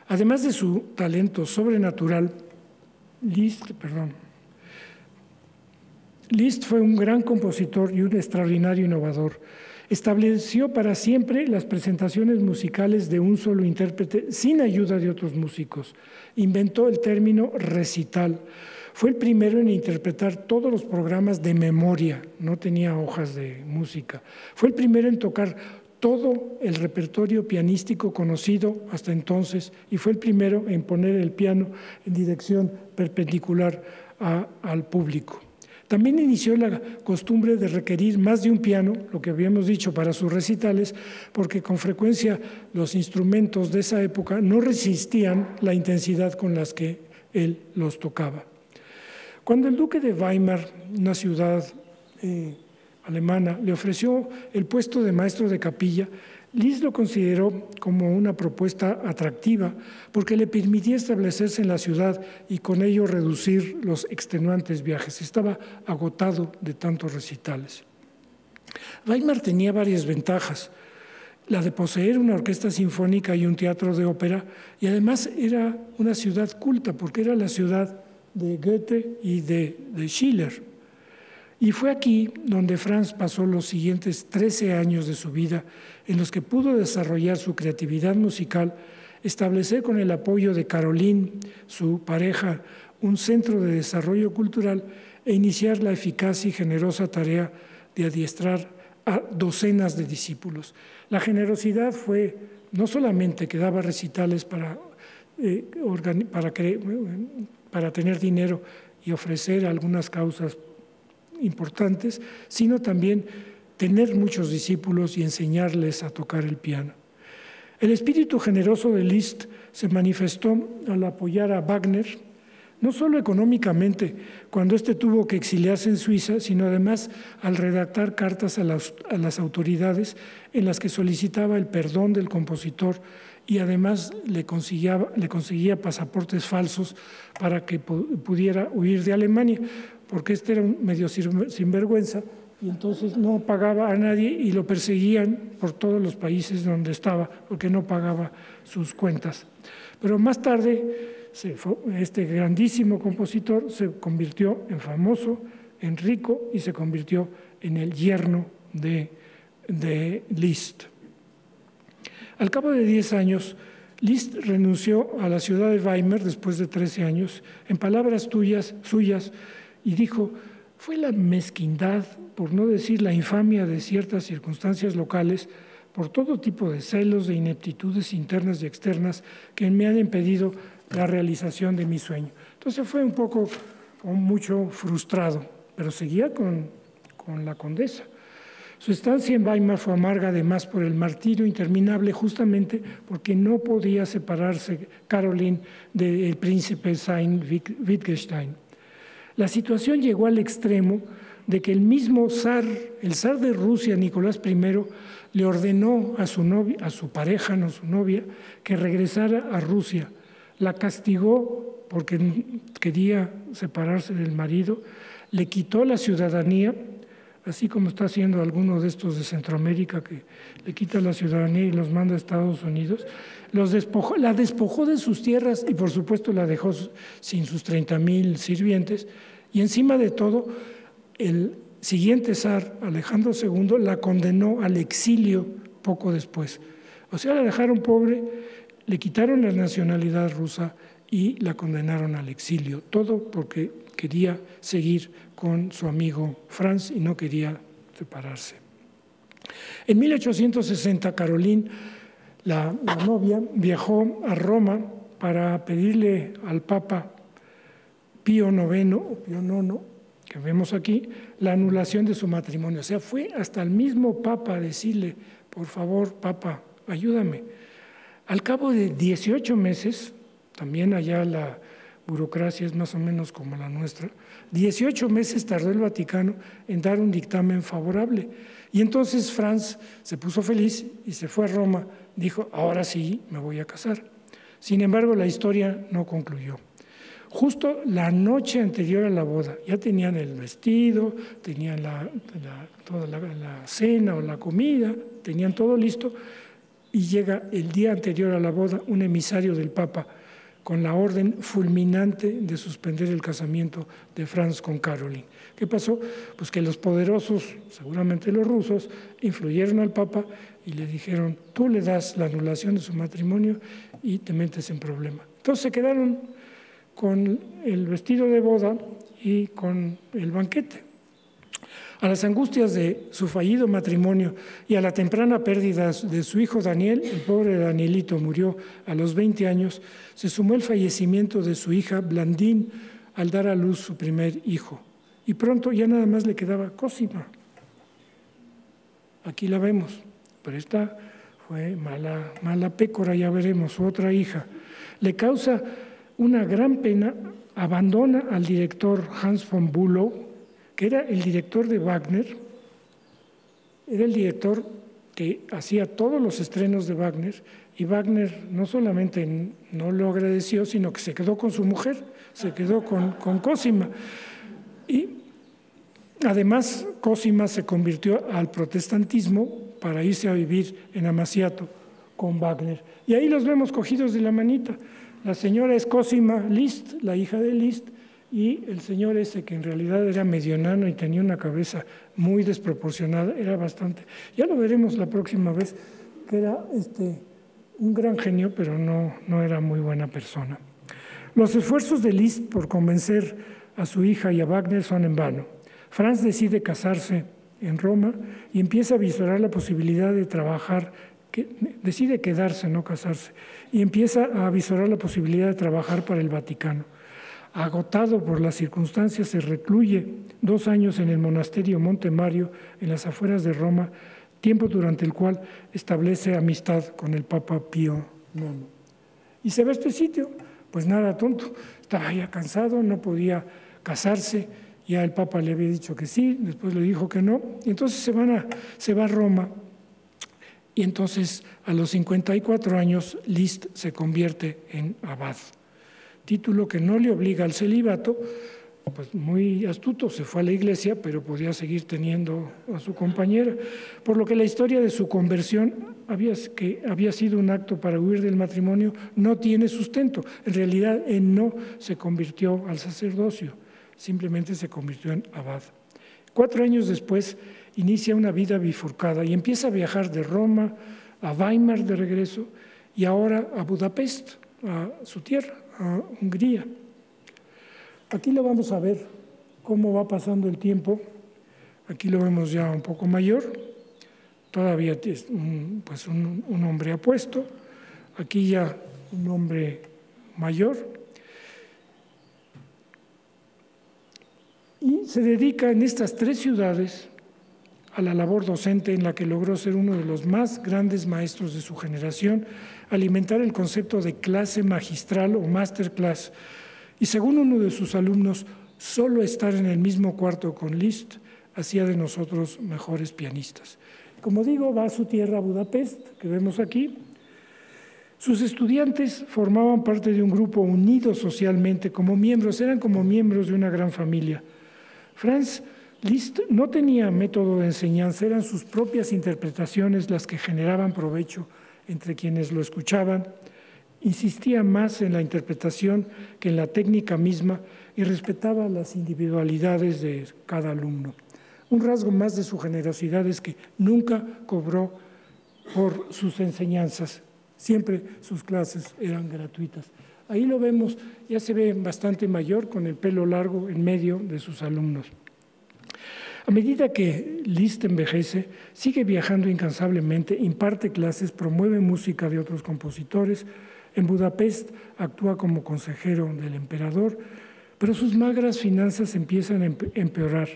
Además de su talento sobrenatural, Liszt. Liszt fue un gran compositor y un extraordinario innovador. Estableció para siempre las presentaciones musicales de un solo intérprete sin ayuda de otros músicos. Inventó el término recital. Fue el primero en interpretar todos los programas de memoria, no tenía hojas de música. Fue el primero en tocar todo el repertorio pianístico conocido hasta entonces y fue el primero en poner el piano en dirección perpendicular al público. También inició la costumbre de requerir más de un piano, lo que habíamos dicho para sus recitales, porque con frecuencia los instrumentos de esa época no resistían la intensidad con las que él los tocaba. Cuando el duque de Weimar, una ciudad eh, alemana, le ofreció el puesto de maestro de capilla, Liszt lo consideró como una propuesta atractiva porque le permitía establecerse en la ciudad y con ello reducir los extenuantes viajes. Estaba agotado de tantos recitales. Weimar tenía varias ventajas. La de poseer una orquesta sinfónica y un teatro de ópera, y además era una ciudad culta porque era la ciudad de Goethe y de, de Schiller. Y fue aquí donde Franz pasó los siguientes 13 años de su vida en los que pudo desarrollar su creatividad musical, establecer con el apoyo de Caroline, su pareja, un centro de desarrollo cultural e iniciar la eficaz y generosa tarea de adiestrar a docenas de discípulos. La generosidad fue no solamente que daba recitales para, eh, para, para tener dinero y ofrecer algunas causas importantes, sino también tener muchos discípulos y enseñarles a tocar el piano. El espíritu generoso de Liszt se manifestó al apoyar a Wagner, no solo económicamente, cuando éste tuvo que exiliarse en Suiza, sino además al redactar cartas a las, autoridades en las que solicitaba el perdón del compositor y además le le conseguía pasaportes falsos para que pudiera huir de Alemania porque este era un medio sinvergüenza y entonces no pagaba a nadie y lo perseguían por todos los países donde estaba porque no pagaba sus cuentas. Pero más tarde este grandísimo compositor se convirtió en famoso, en rico y se convirtió en el yerno de, de Liszt. Al cabo de 10 años, Liszt renunció a la ciudad de Weimar después de 13 años. En palabras tuyas, suyas, y dijo, fue la mezquindad, por no decir la infamia de ciertas circunstancias locales, por todo tipo de celos, de ineptitudes internas y externas que me han impedido la realización de mi sueño. Entonces fue un poco o mucho frustrado, pero seguía con, con la condesa. Su estancia en Weimar fue amarga además por el martirio interminable justamente porque no podía separarse Caroline del príncipe Saint Wittgenstein. La situación llegó al extremo de que el mismo zar, el zar de Rusia, Nicolás I, le ordenó a su, pareja, no su novia, que regresara a Rusia. La castigó porque quería separarse del marido, le quitó la ciudadanía, así como está haciendo alguno de estos de Centroamérica, que le quita la ciudadanía y los manda a Estados Unidos. La despojó de sus tierras y por supuesto la dejó sin sus 30 mil sirvientes y encima de todo, el siguiente zar, Alejandro II, la condenó al exilio poco después. O sea, la dejaron pobre, le quitaron la nacionalidad rusa y la condenaron al exilio. Todo porque quería seguir con su amigo Franz y no quería separarse. En 1860, Caroline, la, novia, viajó a Roma para pedirle al Papa Pío IX o que vemos aquí, la anulación de su matrimonio. O sea, fue hasta el mismo Papa a decirle, por favor, Papa, ayúdame. Al cabo de 18 meses, también allá la burocracia es más o menos como la nuestra, 18 meses tardó el Vaticano en dar un dictamen favorable. Y entonces Franz se puso feliz y se fue a Roma, dijo, ahora sí me voy a casar. Sin embargo, la historia no concluyó. Justo la noche anterior a la boda, ya tenían el vestido, tenían la, toda la, cena o la comida, tenían todo listo, y llega el día anterior a la boda un emisario del Papa con la orden fulminante de suspender el casamiento de Franz con Caroline. ¿Qué pasó? Pues que los poderosos, seguramente los rusos, influyeron al Papa y le dijeron, tú le das la anulación de su matrimonio y te metes en problema. Entonces se quedaron con el vestido de boda y con el banquete. A las angustias de su fallido matrimonio y a la temprana pérdida de su hijo Daniel, el pobre Danielito murió a los 20 años, se sumó el fallecimiento de su hija Blandín al dar a luz su primer hijo. Y pronto ya nada más le quedaba Cosima. Aquí la vemos, pero esta fue mala, mala pécora, ya veremos, su otra hija. Le causa una gran pena, abandona al director Hans von Bülow, que era el director de Wagner, era el director que hacía todos los estrenos de Wagner, y Wagner no solamente no lo agradeció, sino que se quedó con su mujer, se quedó con, con Cosima. Y además Cosima se convirtió al protestantismo para irse a vivir en Amaciato con Wagner. Y ahí los vemos cogidos de la manita. La señora es Cosima Liszt, la hija de Liszt, y el señor ese, que en realidad era medianano y tenía una cabeza muy desproporcionada, era bastante, ya lo veremos la próxima vez, que era este, un gran genio, pero no, no era muy buena persona. Los esfuerzos de Liszt por convencer a su hija y a Wagner son en vano. Franz decide casarse en Roma y empieza a visorar la posibilidad de trabajar, decide quedarse, no casarse, y empieza a visorar la posibilidad de trabajar para el Vaticano agotado por las circunstancias, se recluye dos años en el monasterio Monte Mario, en las afueras de Roma, tiempo durante el cual establece amistad con el Papa Pío IX. Y se ve este sitio, pues nada tonto, estaba ya cansado, no podía casarse, ya el Papa le había dicho que sí, después le dijo que no, y entonces se, a, se va a Roma, y entonces a los 54 años Liszt se convierte en abad título que no le obliga al celibato, pues muy astuto, se fue a la iglesia, pero podía seguir teniendo a su compañera, por lo que la historia de su conversión, que había sido un acto para huir del matrimonio, no tiene sustento. En realidad, él no se convirtió al sacerdocio, simplemente se convirtió en abad. Cuatro años después, inicia una vida bifurcada y empieza a viajar de Roma a Weimar de regreso y ahora a Budapest, a su tierra, a Hungría. Aquí lo vamos a ver cómo va pasando el tiempo. Aquí lo vemos ya un poco mayor, todavía es un, pues un, un hombre apuesto, aquí ya un hombre mayor. Y se dedica en estas tres ciudades a la labor docente en la que logró ser uno de los más grandes maestros de su generación, alimentar el concepto de clase magistral o masterclass. Y según uno de sus alumnos, solo estar en el mismo cuarto con Liszt hacía de nosotros mejores pianistas. Como digo, va a su tierra, Budapest, que vemos aquí. Sus estudiantes formaban parte de un grupo unido socialmente como miembros, eran como miembros de una gran familia. Franz Liszt no tenía método de enseñanza, eran sus propias interpretaciones las que generaban provecho entre quienes lo escuchaban. Insistía más en la interpretación que en la técnica misma y respetaba las individualidades de cada alumno. Un rasgo más de su generosidad es que nunca cobró por sus enseñanzas, siempre sus clases eran gratuitas. Ahí lo vemos, ya se ve bastante mayor con el pelo largo en medio de sus alumnos. A medida que Liszt envejece, sigue viajando incansablemente, imparte clases, promueve música de otros compositores. En Budapest actúa como consejero del emperador, pero sus magras finanzas empiezan a empeorar.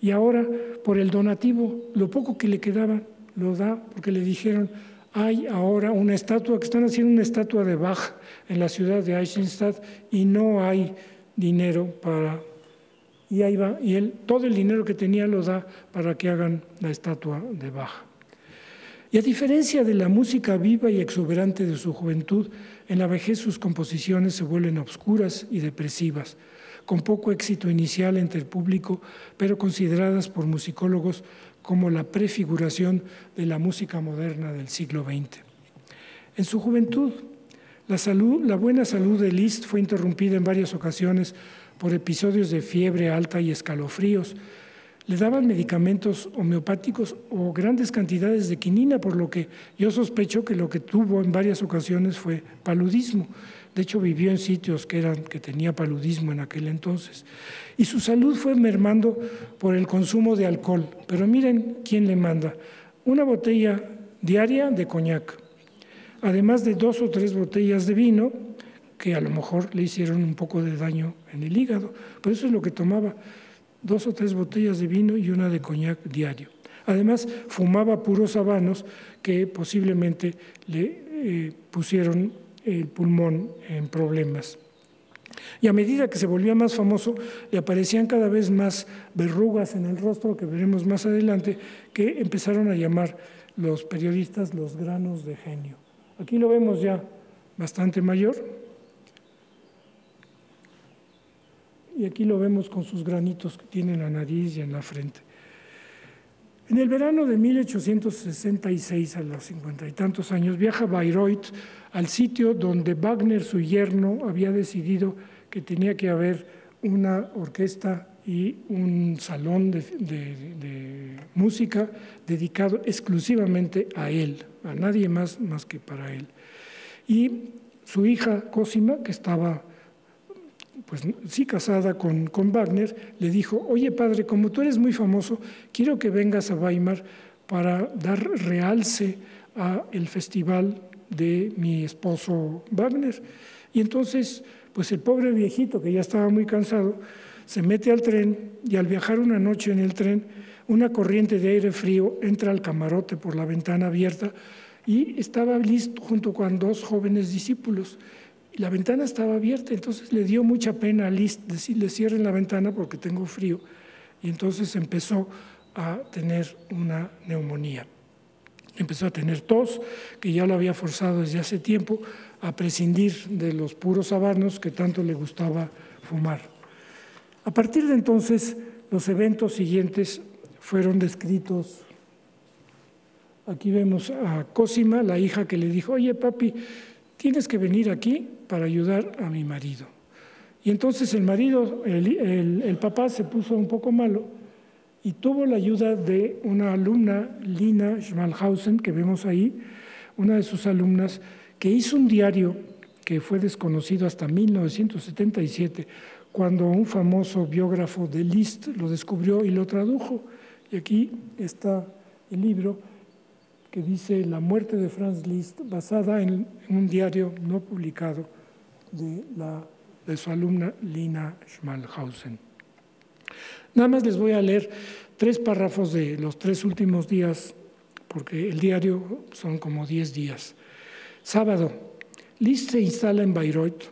Y ahora, por el donativo, lo poco que le quedaba, lo da porque le dijeron, hay ahora una estatua, que están haciendo una estatua de Bach en la ciudad de Eisenstadt y no hay dinero para y ahí va, y él todo el dinero que tenía lo da para que hagan la estatua de Bach. Y a diferencia de la música viva y exuberante de su juventud, en la vejez sus composiciones se vuelven obscuras y depresivas, con poco éxito inicial entre el público, pero consideradas por musicólogos como la prefiguración de la música moderna del siglo XX. En su juventud, La, salud, la buena salud de Liszt fue interrumpida en varias ocasiones por episodios de fiebre alta y escalofríos. Le daban medicamentos homeopáticos o grandes cantidades de quinina, por lo que yo sospecho que lo que tuvo en varias ocasiones fue paludismo. De hecho, vivió en sitios que, eran, que tenía paludismo en aquel entonces. Y su salud fue mermando por el consumo de alcohol. Pero miren quién le manda. Una botella diaria de coñac, además de dos o tres botellas de vino que a lo mejor le hicieron un poco de daño en el hígado. Pero eso es lo que tomaba, dos o tres botellas de vino y una de coñac diario. Además, fumaba puros habanos que posiblemente le eh, pusieron el pulmón en problemas. Y a medida que se volvía más famoso, le aparecían cada vez más verrugas en el rostro, que veremos más adelante, que empezaron a llamar los periodistas los granos de genio. Aquí lo vemos ya bastante mayor. Y aquí lo vemos con sus granitos que tiene en la nariz y en la frente. En el verano de 1866, a los cincuenta y tantos años, viaja Bayreuth al sitio donde Wagner, su yerno, había decidido que tenía que haber una orquesta y un salón de, música dedicado exclusivamente a él, a nadie más más que para él. Y su hija Cosima, que estaba pues sí casada con, con Wagner, le dijo, oye padre, como tú eres muy famoso, quiero que vengas a Weimar para dar realce a el festival de mi esposo Wagner. Y entonces, pues el pobre viejito, que ya estaba muy cansado, se mete al tren y al viajar una noche en el tren, una corriente de aire frío entra al camarote por la ventana abierta y estaba listo junto con dos jóvenes discípulos. Y la ventana estaba abierta, entonces le dio mucha pena a Liszt decirle cierren la ventana porque tengo frío. Y entonces empezó a tener una neumonía. Empezó a tener tos, que ya lo había forzado desde hace tiempo a prescindir de los puros habanos que tanto le gustaba fumar. A partir de entonces, los eventos siguientes fueron descritos. Aquí vemos a Cosima, la hija que le dijo, oye papi, tienes que venir aquí para ayudar a mi marido. Y entonces el marido, el, papá se puso un poco malo y tuvo la ayuda de una alumna, Lina Schmalhausen, que vemos ahí, una de sus alumnas, que hizo un diario que fue desconocido hasta 1977, cuando un famoso biógrafo de Liszt lo descubrió y lo tradujo. Y aquí está el libro que dice La muerte de Franz Liszt, basada en un diario no publicado de, su alumna Lina Schmalhausen. Nada más les voy a leer tres párrafos de los tres últimos días, porque el diario son como diez días. Sábado, Liszt se instala en Bayreuth,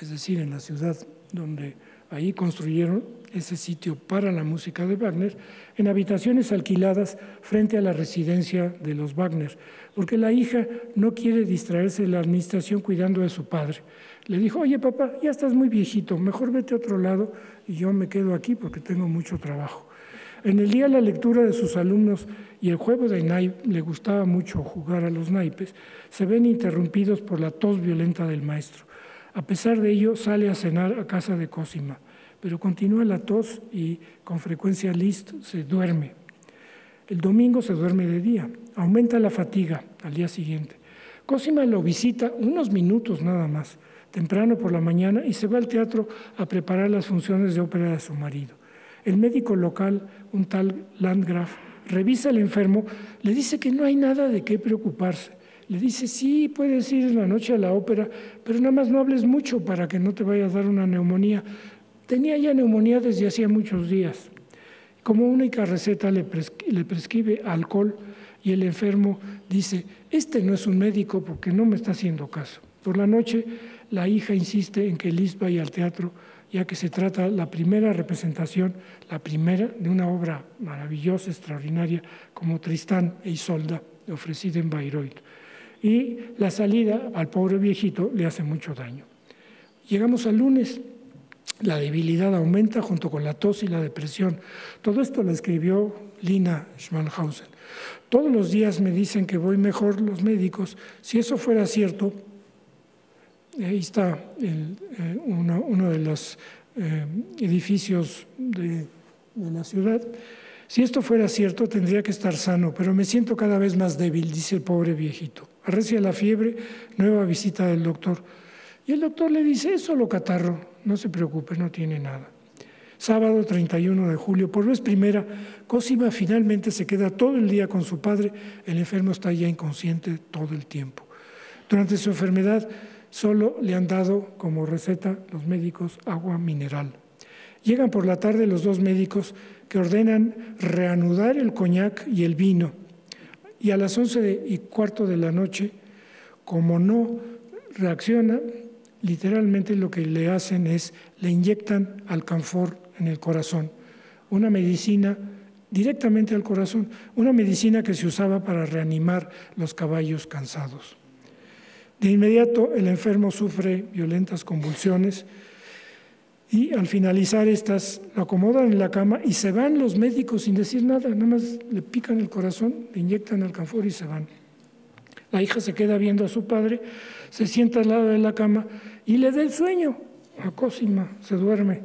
es decir, en la ciudad donde ahí construyeron ese sitio para la música de Wagner, en habitaciones alquiladas frente a la residencia de los Wagner, porque la hija no quiere distraerse de la administración cuidando de su padre. Le dijo, oye papá, ya estás muy viejito, mejor vete a otro lado y yo me quedo aquí porque tengo mucho trabajo. En el día la lectura de sus alumnos y el juego de naipes, le gustaba mucho jugar a los naipes, se ven interrumpidos por la tos violenta del maestro. A pesar de ello, sale a cenar a casa de Cosima, pero continúa la tos y con frecuencia Liszt se duerme. El domingo se duerme de día, aumenta la fatiga al día siguiente. Cosima lo visita unos minutos nada más temprano por la mañana y se va al teatro a preparar las funciones de ópera de su marido. El médico local, un tal Landgraf, revisa al enfermo, le dice que no hay nada de qué preocuparse. Le dice, sí, puedes ir en la noche a la ópera, pero nada más no hables mucho para que no te vaya a dar una neumonía. Tenía ya neumonía desde hacía muchos días. Como única receta le, prescribe alcohol y el enfermo dice, este no es un médico porque no me está haciendo caso. Por la noche la hija insiste en que Liszt vaya al teatro, ya que se trata la primera representación, la primera de una obra maravillosa, extraordinaria, como Tristán e Isolda, ofrecida en Bayreuth. Y la salida al pobre viejito le hace mucho daño. Llegamos al lunes, la debilidad aumenta junto con la tos y la depresión. Todo esto lo escribió Lina Schmalhausen. Todos los días me dicen que voy mejor los médicos. Si eso fuera cierto, ahí está eh, uno, de los eh, edificios de, de la ciudad. Si esto fuera cierto, tendría que estar sano, pero me siento cada vez más débil, dice el pobre viejito. Arrecia la fiebre, nueva visita del doctor. Y el doctor le dice, es solo catarro, no se preocupe, no tiene nada. Sábado 31 de julio, por vez primera, Cosima finalmente se queda todo el día con su padre. El enfermo está ya inconsciente todo el tiempo. Durante su enfermedad solo le han dado como receta los médicos agua mineral. Llegan por la tarde los dos médicos que ordenan reanudar el coñac y el vino. Y a las once y cuarto de la noche, como no reacciona, literalmente lo que le hacen es le inyectan alcanfor en el corazón, una medicina directamente al corazón, una medicina que se usaba para reanimar los caballos cansados. De inmediato el enfermo sufre violentas convulsiones y al finalizar estas lo acomodan en la cama y se van los médicos sin decir nada, nada más le pican el corazón, le inyectan alcanfor y se van. La hija se queda viendo a su padre, se sienta al lado de la cama y le da el sueño. A Cosima se duerme.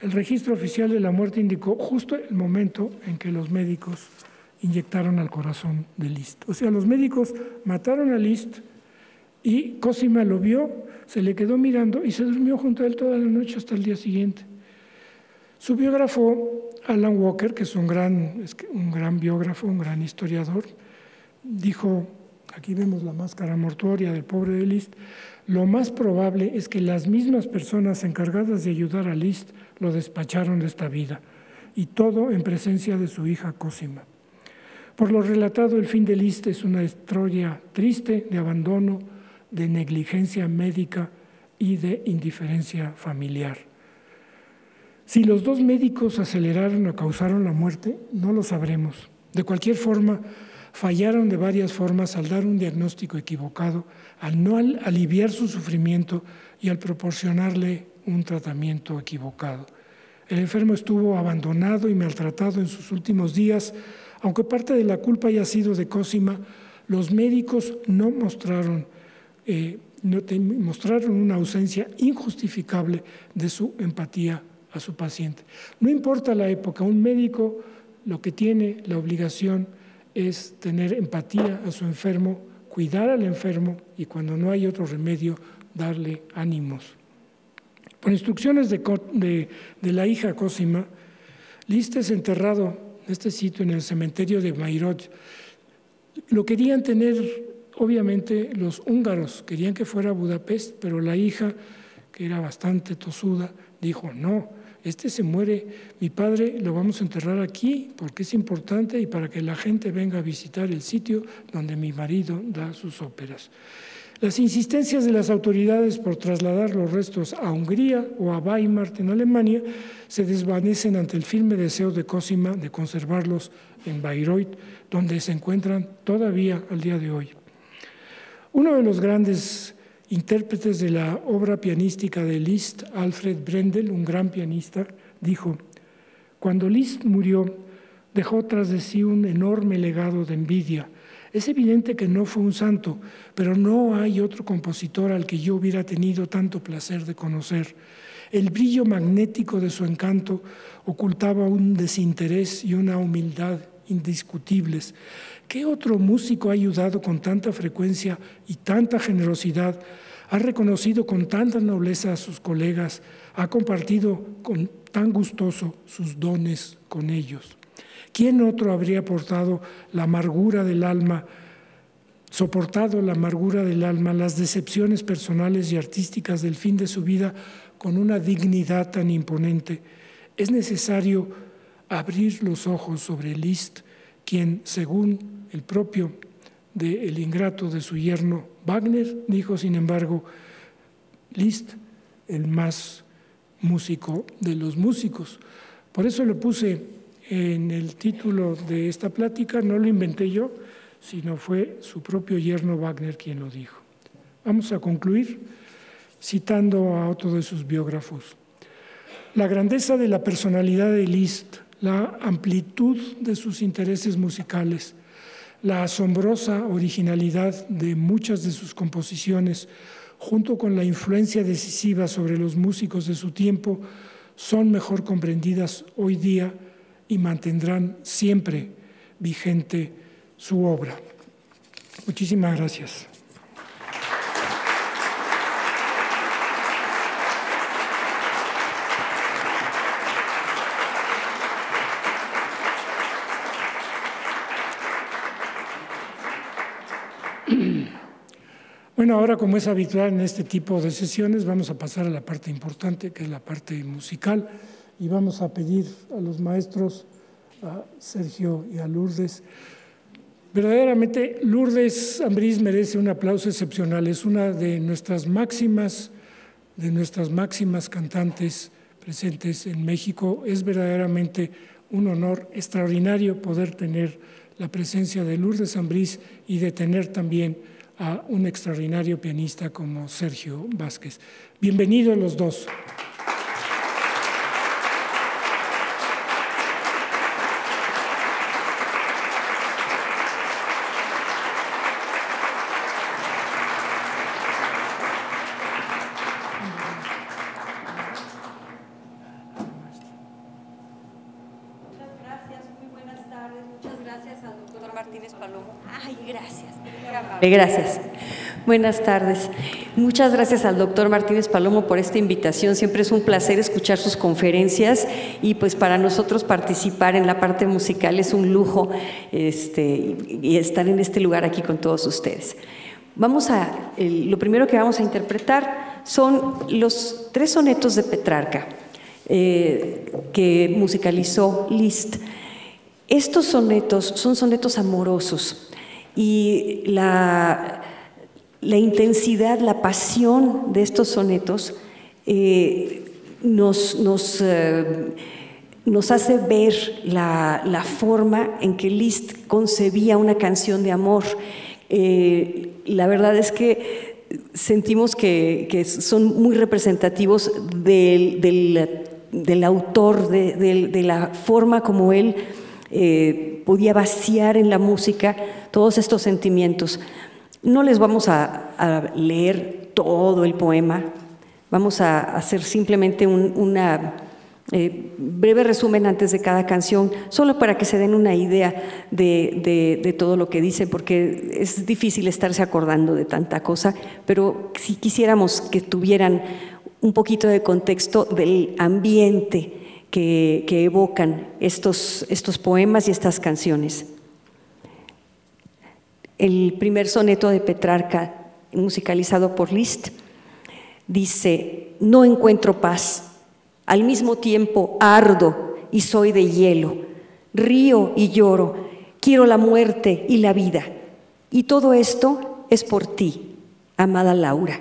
El registro oficial de la muerte indicó justo el momento en que los médicos inyectaron al corazón de Liszt. O sea, los médicos mataron a Liszt y Cosima lo vio, se le quedó mirando y se durmió junto a él toda la noche hasta el día siguiente. Su biógrafo, Alan Walker, que es un gran, un gran biógrafo, un gran historiador, dijo, aquí vemos la máscara mortuoria del pobre de Liszt, lo más probable es que las mismas personas encargadas de ayudar a Liszt lo despacharon de esta vida, y todo en presencia de su hija Cosima. Por lo relatado, el fin de Liszt es una historia triste de abandono, de negligencia médica y de indiferencia familiar. Si los dos médicos aceleraron o causaron la muerte, no lo sabremos. De cualquier forma, fallaron de varias formas al dar un diagnóstico equivocado, al no aliviar su sufrimiento y al proporcionarle un tratamiento equivocado. El enfermo estuvo abandonado y maltratado en sus últimos días, aunque parte de la culpa haya sido de Cosima, los médicos no mostraron, eh, mostraron una ausencia injustificable de su empatía a su paciente. No importa la época, un médico lo que tiene la obligación es tener empatía a su enfermo, cuidar al enfermo y cuando no hay otro remedio, darle ánimos. Por instrucciones de, la hija Cosima, Liszt es enterrado en este sitio, en el cementerio de Mayrod. Lo querían tener, obviamente, los húngaros, querían que fuera a Budapest, pero la hija, que era bastante tosuda, dijo, no, este se muere, mi padre lo vamos a enterrar aquí porque es importante y para que la gente venga a visitar el sitio donde mi marido da sus óperas. Las insistencias de las autoridades por trasladar los restos a Hungría o a Weimar, en Alemania, se desvanecen ante el firme deseo de Cosima de conservarlos en Bayreuth, donde se encuentran todavía al día de hoy. Uno de los grandes intérpretes de la obra pianística de Liszt, Alfred Brendel, un gran pianista, dijo, cuando Liszt murió, dejó tras de sí un enorme legado de envidia, es evidente que no fue un santo, pero no hay otro compositor al que yo hubiera tenido tanto placer de conocer. El brillo magnético de su encanto ocultaba un desinterés y una humildad indiscutibles. ¿Qué otro músico ha ayudado con tanta frecuencia y tanta generosidad? Ha reconocido con tanta nobleza a sus colegas, ha compartido con tan gustoso sus dones con ellos. ¿Quién otro habría aportado la amargura del alma, soportado la amargura del alma, las decepciones personales y artísticas del fin de su vida con una dignidad tan imponente? Es necesario abrir los ojos sobre Liszt, quien, según el propio de el ingrato de su yerno Wagner, dijo, sin embargo, Liszt, el más músico de los músicos. Por eso le puse en el título de esta plática, no lo inventé yo, sino fue su propio yerno Wagner quien lo dijo. Vamos a concluir citando a otro de sus biógrafos. La grandeza de la personalidad de Liszt, la amplitud de sus intereses musicales, la asombrosa originalidad de muchas de sus composiciones, junto con la influencia decisiva sobre los músicos de su tiempo, son mejor comprendidas hoy día y mantendrán siempre vigente su obra. Muchísimas gracias. Bueno, ahora como es habitual en este tipo de sesiones, vamos a pasar a la parte importante, que es la parte musical, y vamos a pedir a los maestros, a Sergio y a Lourdes. Verdaderamente, Lourdes Ambrís merece un aplauso excepcional, es una de nuestras máximas, de nuestras máximas cantantes presentes en México. Es verdaderamente un honor extraordinario poder tener la presencia de Lourdes Ambrís y de tener también a un extraordinario pianista como Sergio Vázquez. Bienvenidos los dos. Gracias. Buenas tardes. Muchas gracias al doctor Martínez Palomo por esta invitación. Siempre es un placer escuchar sus conferencias y pues para nosotros participar en la parte musical es un lujo este, y estar en este lugar aquí con todos ustedes. Vamos a, lo primero que vamos a interpretar son los tres sonetos de Petrarca eh, que musicalizó Liszt. Estos sonetos son sonetos amorosos y la, intensidad, la pasión de estos sonetos eh, nos, eh, nos, hace ver la, forma en que Liszt concebía una canción de amor. Eh, la verdad es que sentimos que, son muy representativos del, del, autor, de, la forma como él podía vaciar en la música todos estos sentimientos. No les vamos a, leer todo el poema, vamos a hacer simplemente un eh, breve resumen antes de cada canción, solo para que se den una idea de, todo lo que dice, porque es difícil estarse acordando de tanta cosa, pero si quisiéramos que tuvieran un poquito de contexto del ambiente que, evocan estos poemas y estas canciones. El primer soneto de Petrarca, musicalizado por Liszt, dice, no encuentro paz, al mismo tiempo ardo y soy de hielo, río y lloro, quiero la muerte y la vida. Y todo esto es por ti, amada Laura.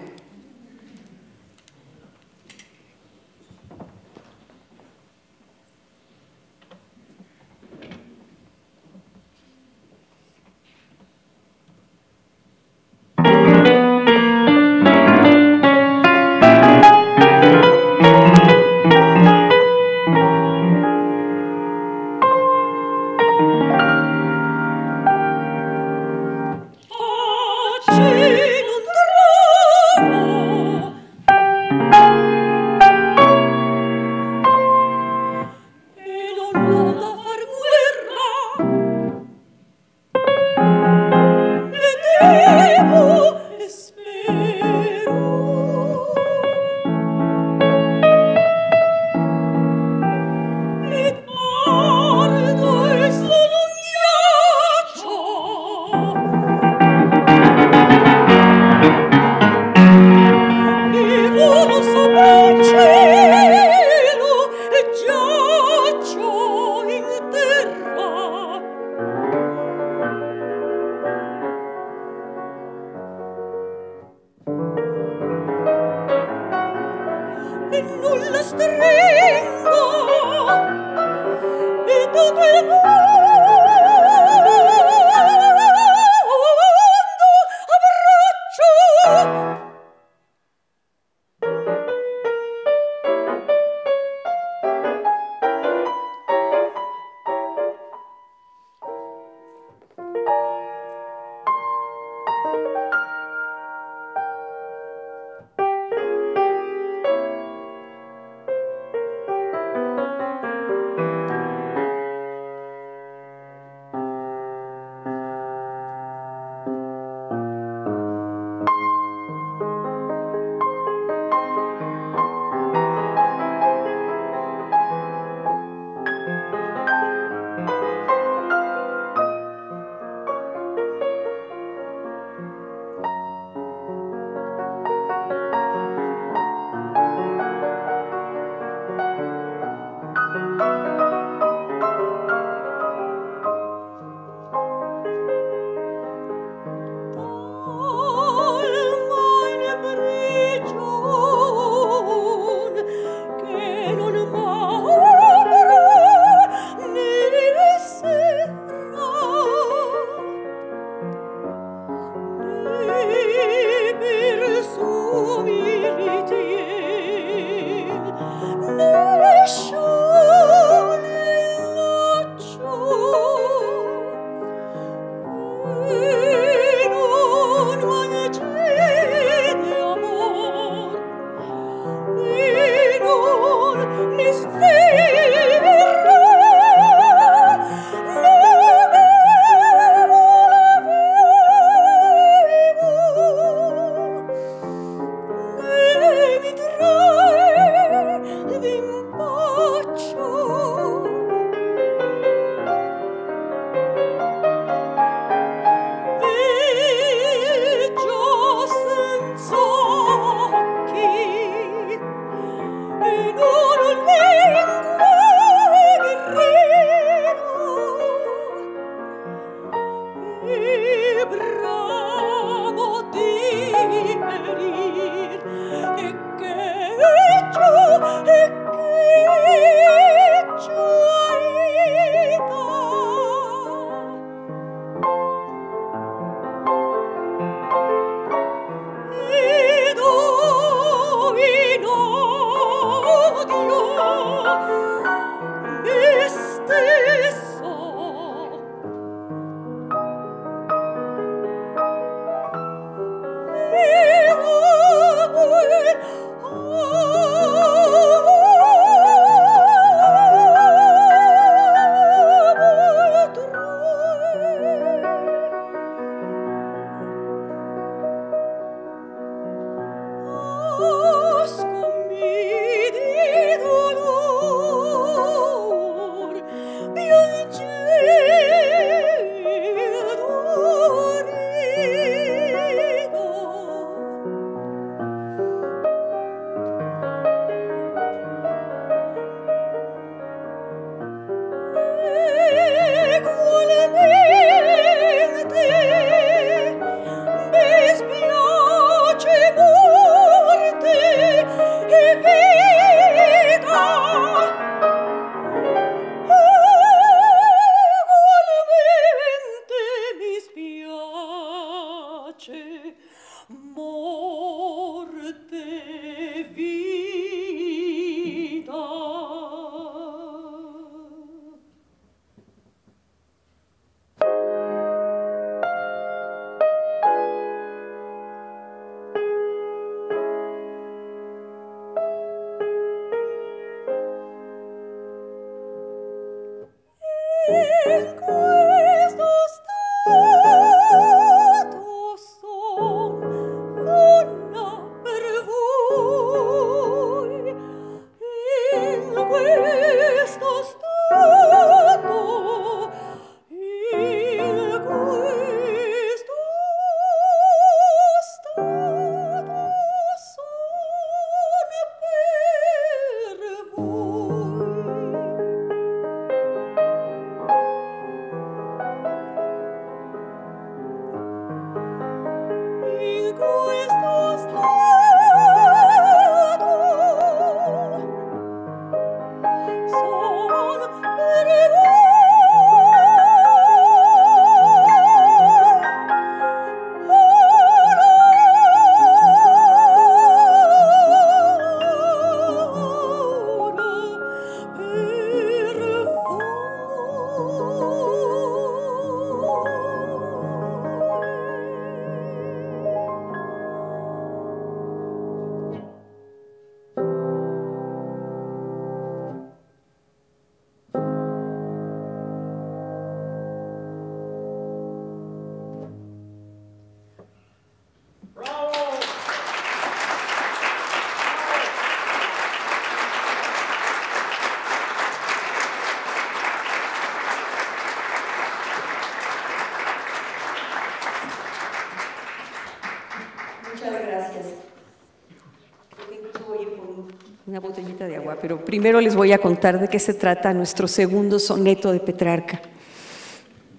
Primero les voy a contar de qué se trata nuestro segundo soneto de Petrarca.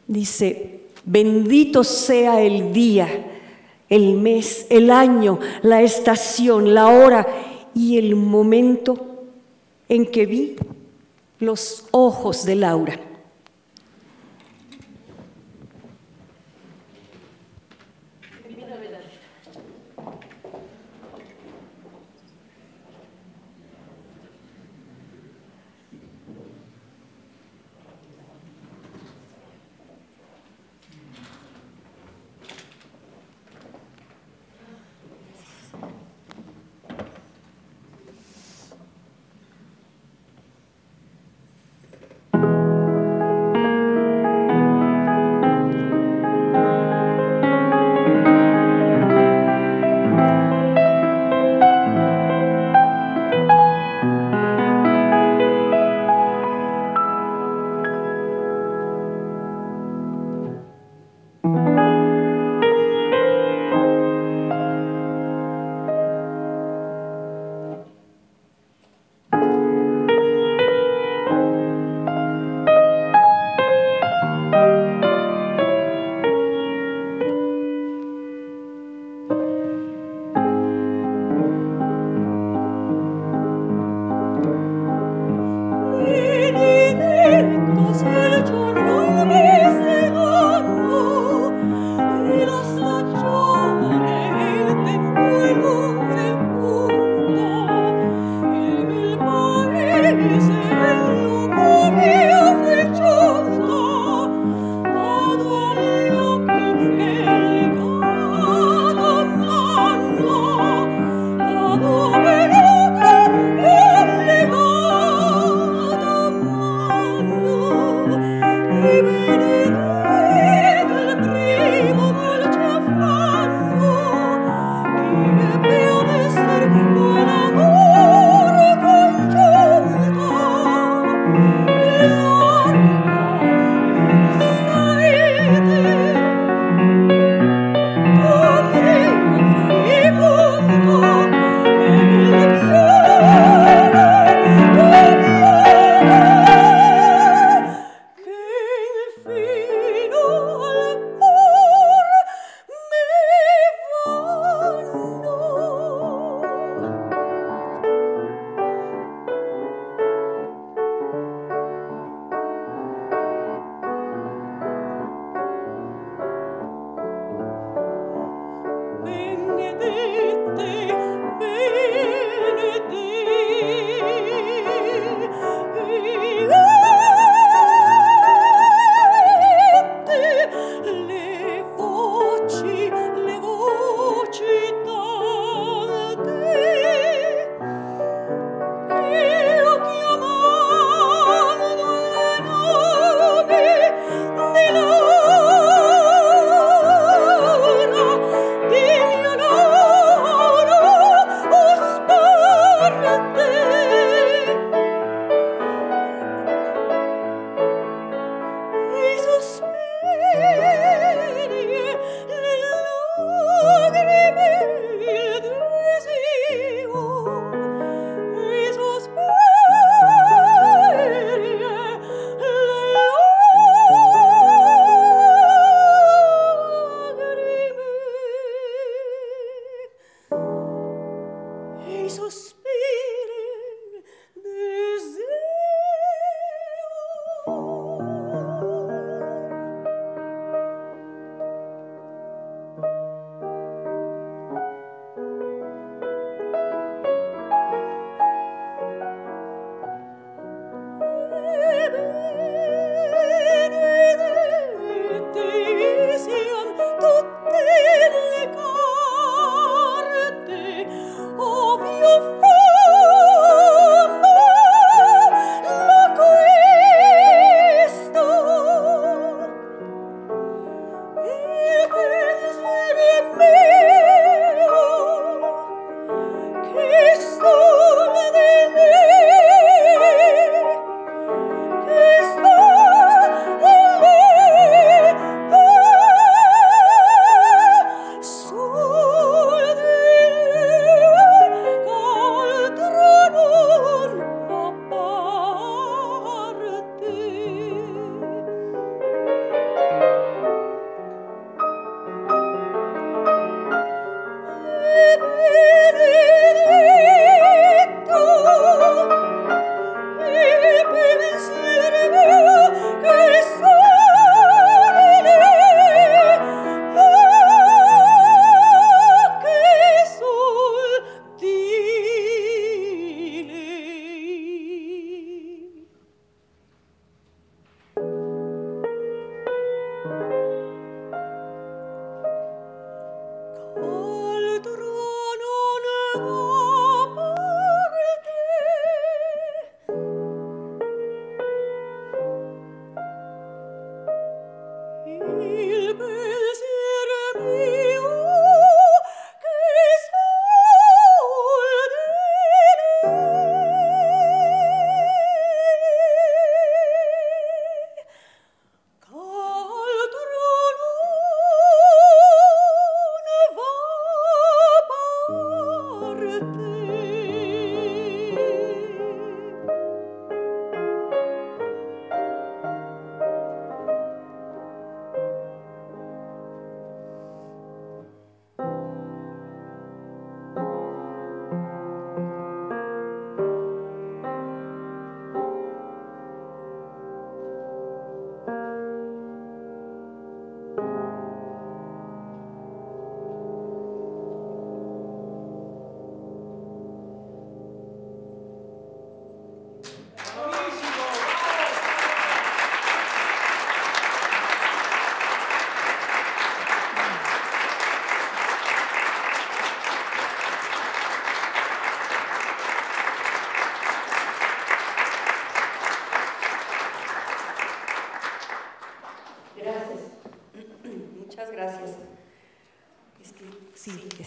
Dice, bendito sea el día, el mes, el año, la estación, la hora y el momento en que vi los ojos de Laura.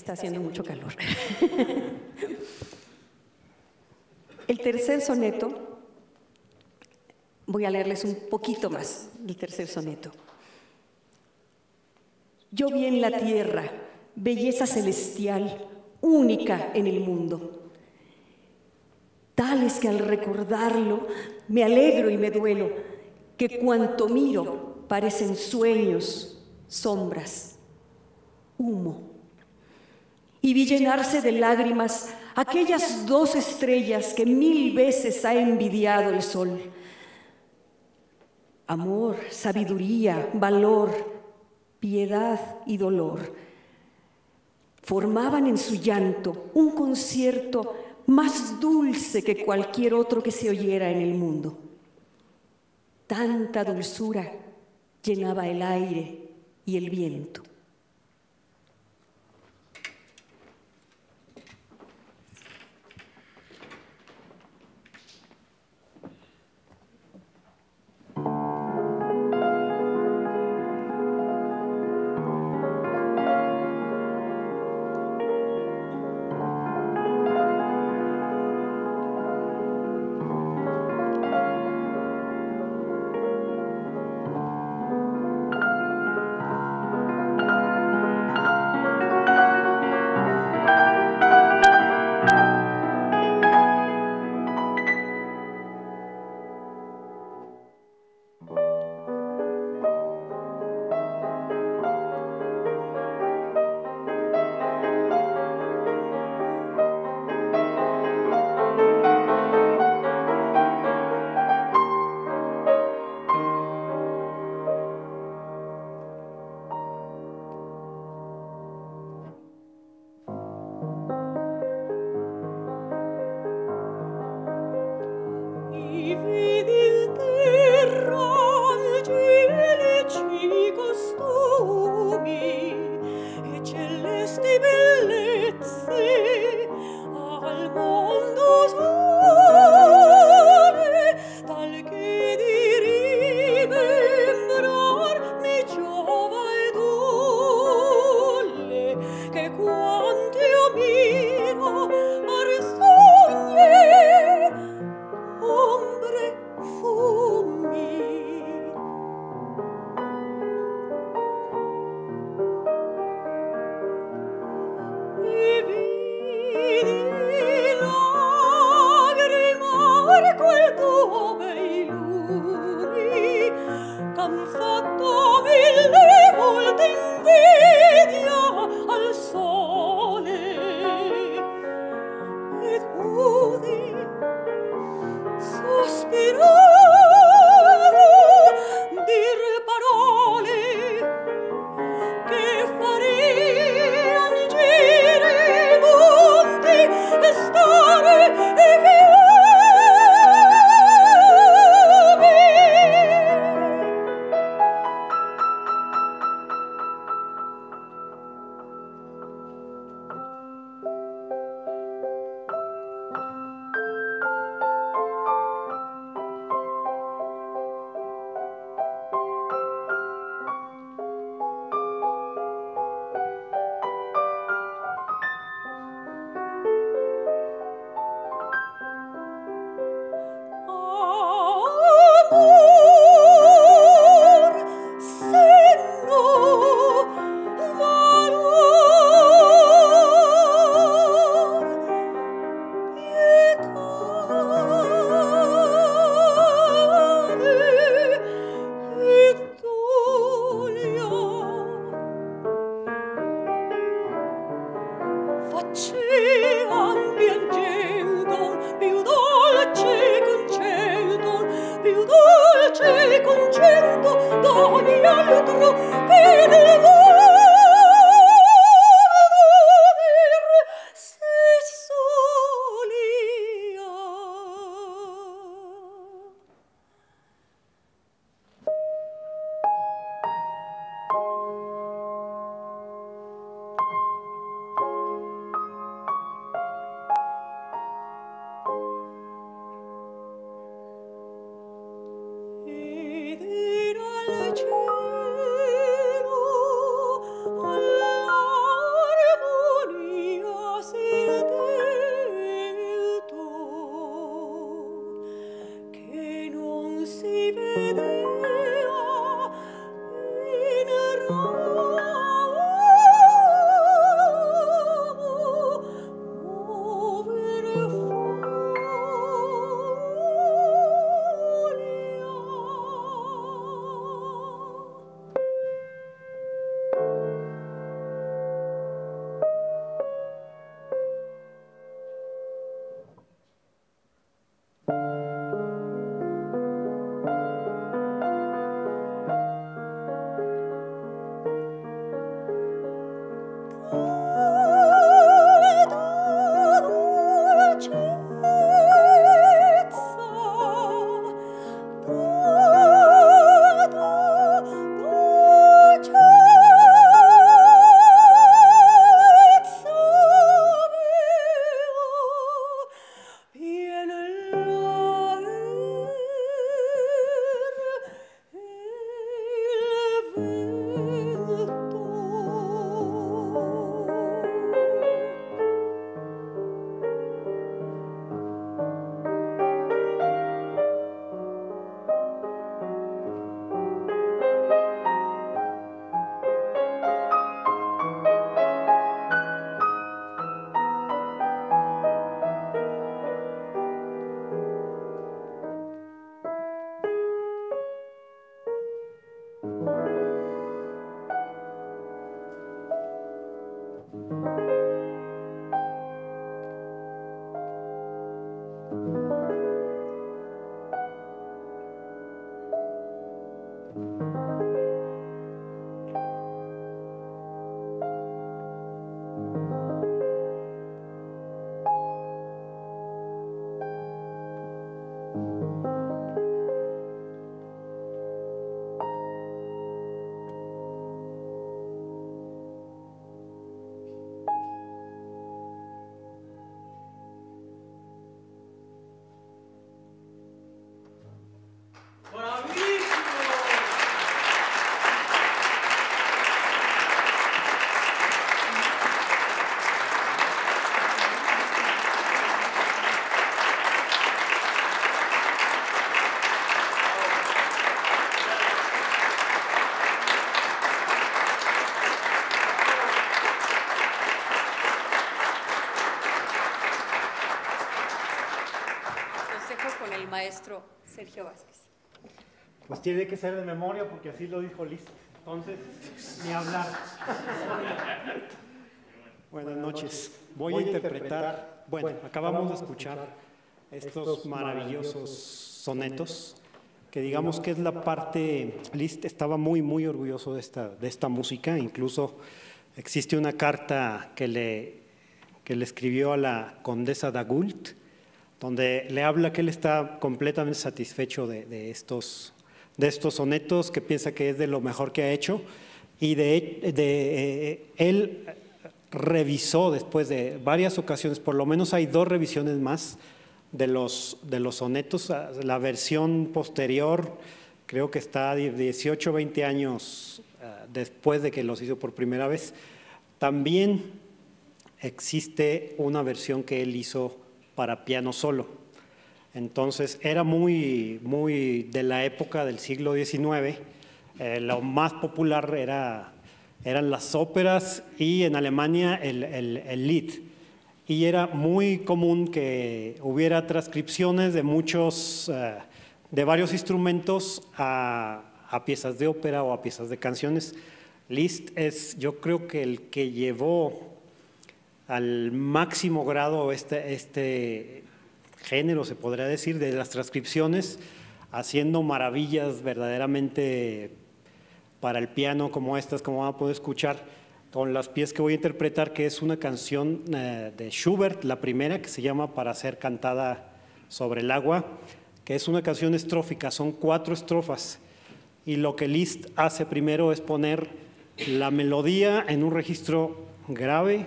Está haciendo mucho calor. El tercer soneto, voy a leerles un poquito más el tercer soneto. Yo vi en la tierra belleza celestial, única en el mundo. Tal es que al recordarlo me alegro y me duelo, que cuanto miro parecen sueños, sombras, y llenarse de lágrimas aquellas dos estrellas que mil veces ha envidiado el sol. Amor, sabiduría, valor, piedad y dolor formaban en su llanto un concierto más dulce que cualquier otro que se oyera en el mundo. Tanta dulzura llenaba el aire y el viento. Maestro Sergio Vázquez. Pues tiene que ser de memoria porque así lo dijo Liz. Entonces, ni hablar. Buenas noches. Voy, a interpretar, bueno, acabamos de escuchar estos maravillosos sonetos, que digamos que es la parte, Liszt estaba muy, muy orgulloso de esta, de esta música, incluso existe una carta que le, que le escribió a la condesa Dagult, donde le habla que él está completamente satisfecho de, estos, de estos sonetos, que piensa que es de lo mejor que ha hecho, y de, de eh, él revisó después de varias ocasiones, por lo menos hay dos revisiones más de los, de los sonetos, la versión posterior creo que está 18 20 años eh, después de que los hizo por primera vez. También existe una versión que él hizo para piano solo. Entonces era muy, muy de la época del siglo XIX. Eh, lo más popular era, eran las óperas y en Alemania el, el, Lied. Y era muy común que hubiera transcripciones de muchos, eh, de varios instrumentos a, a, piezas de ópera o a piezas de canciones. Liszt es, yo creo que el que llevó al máximo grado este, este género, se podría decir, de las transcripciones, haciendo maravillas verdaderamente para el piano como estas, como van a poder escuchar con las piezas que voy a interpretar, que es una canción eh, de Schubert, la primera, que se llama Para ser cantada sobre el agua, que es una canción estrófica, son cuatro estrofas. Y lo que Liszt hace primero es poner la melodía en un registro grave,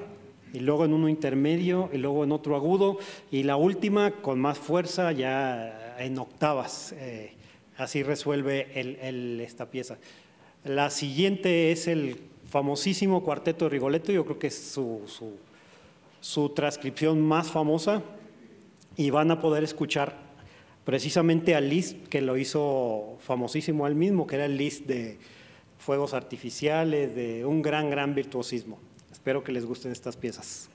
y luego en uno intermedio y luego en otro agudo y la última con más fuerza ya en octavas. Eh, así resuelve esta pieza. La siguiente es el famosísimo cuarteto de Rigoletto, yo creo que es su, su, transcripción más famosa y van a poder escuchar precisamente a Liszt, que lo hizo famosísimo él mismo, que era el Liszt de fuegos artificiales, de un gran, gran virtuosismo. Espero que les gusten estas piezas.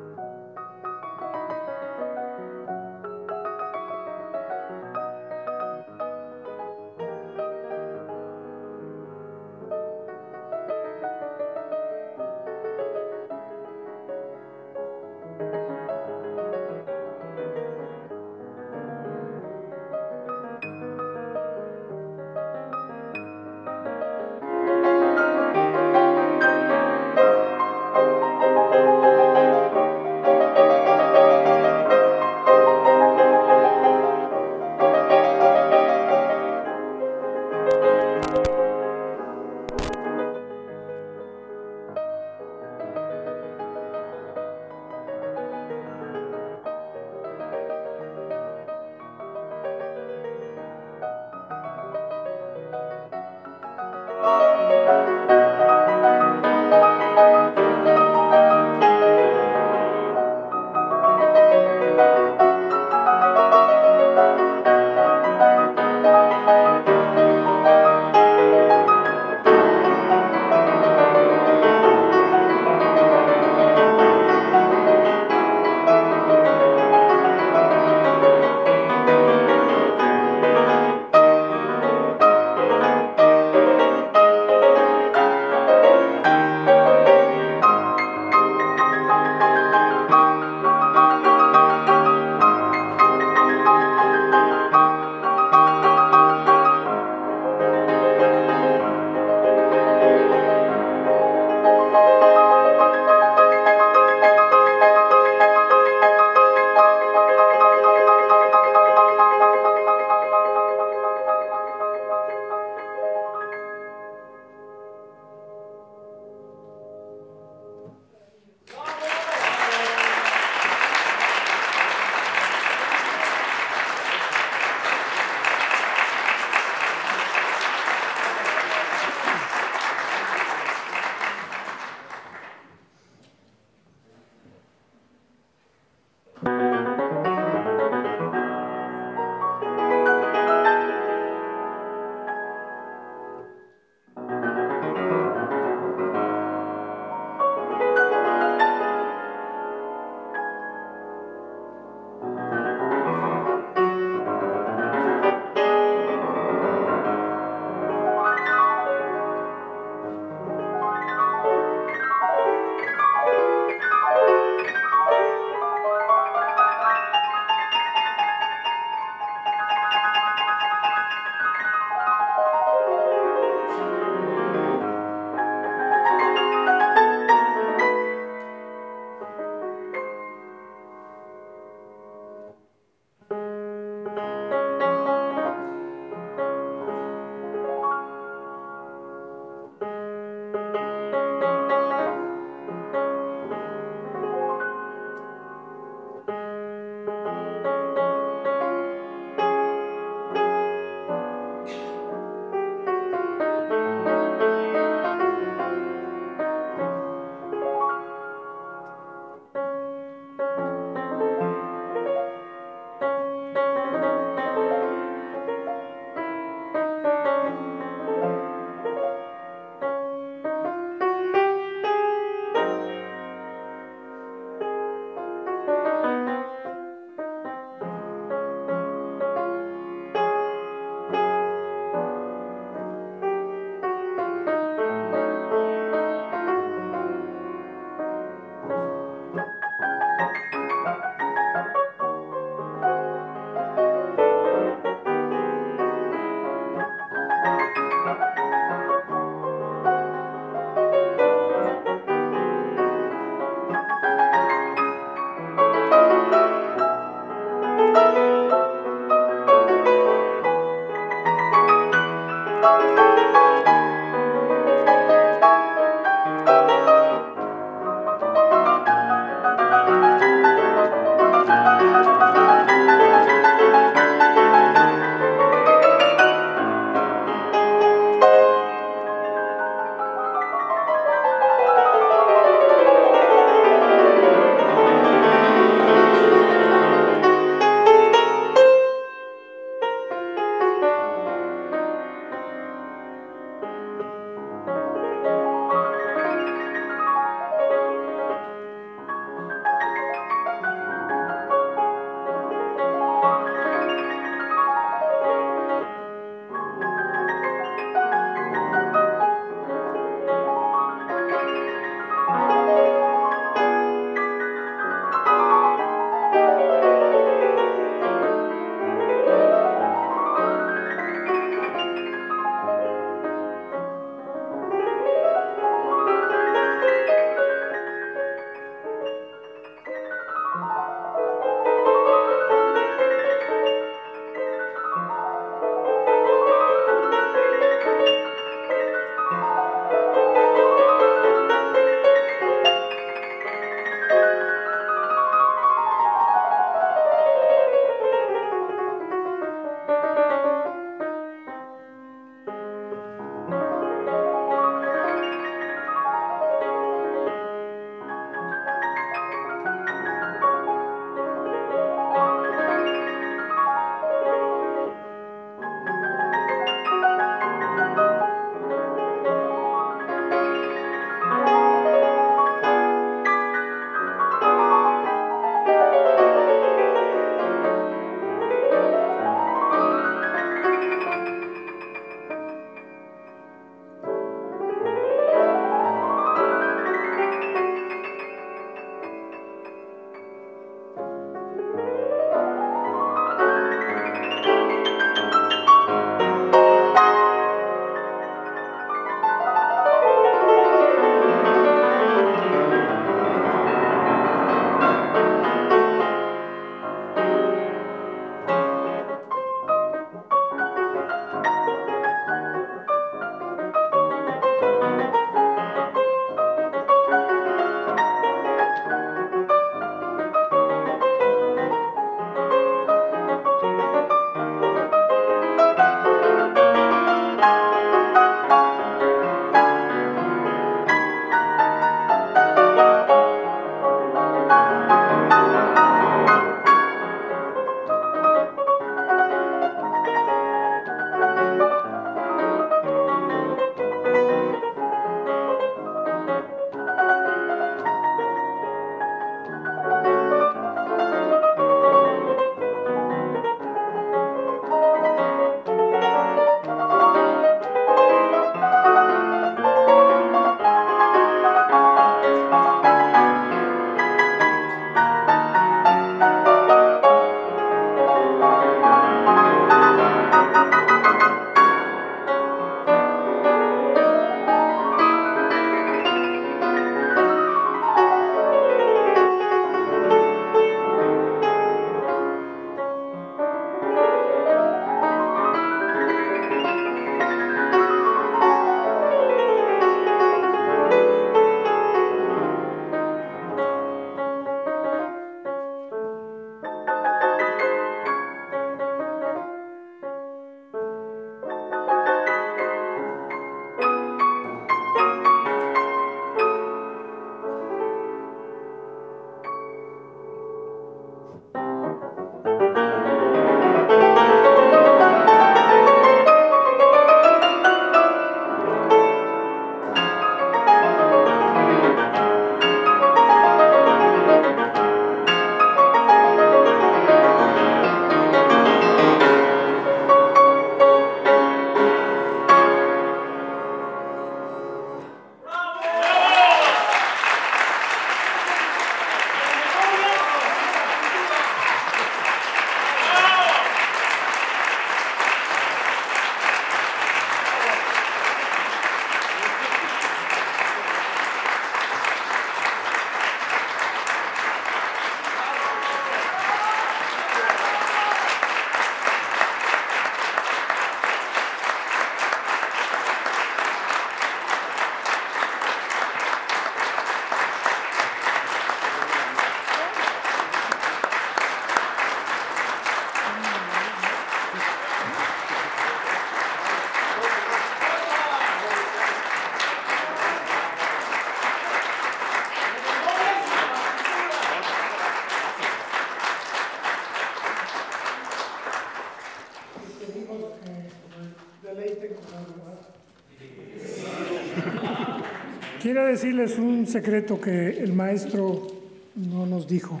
Decirles un secreto que el maestro no nos dijo.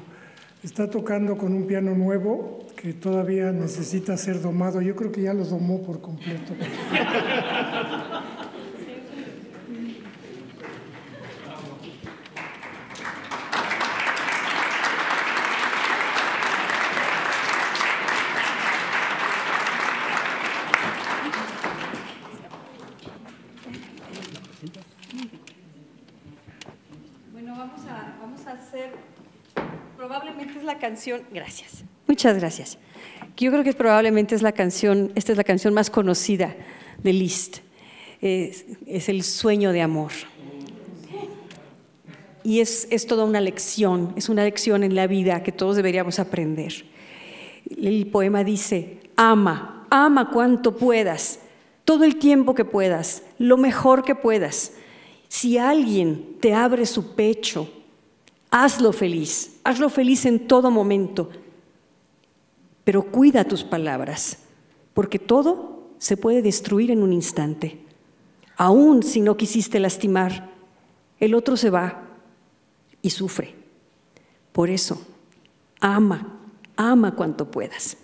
Está tocando con un piano nuevo que todavía necesita ser domado. Yo creo que ya lo domó por completo. *laughs* gracias, muchas gracias. Yo creo que probablemente es la canción, esta es la canción más conocida de Liszt. Es, es el sueño de amor. Y es, es toda una lección, es una lección en la vida que todos deberíamos aprender. El poema dice, ama, ama cuanto puedas, todo el tiempo que puedas, lo mejor que puedas. Si alguien te abre su pecho, Hazlo feliz, hazlo feliz en todo momento, pero cuida tus palabras, porque todo se puede destruir en un instante. Aún si no quisiste lastimar, el otro se va y sufre. Por eso, ama, ama cuanto puedas.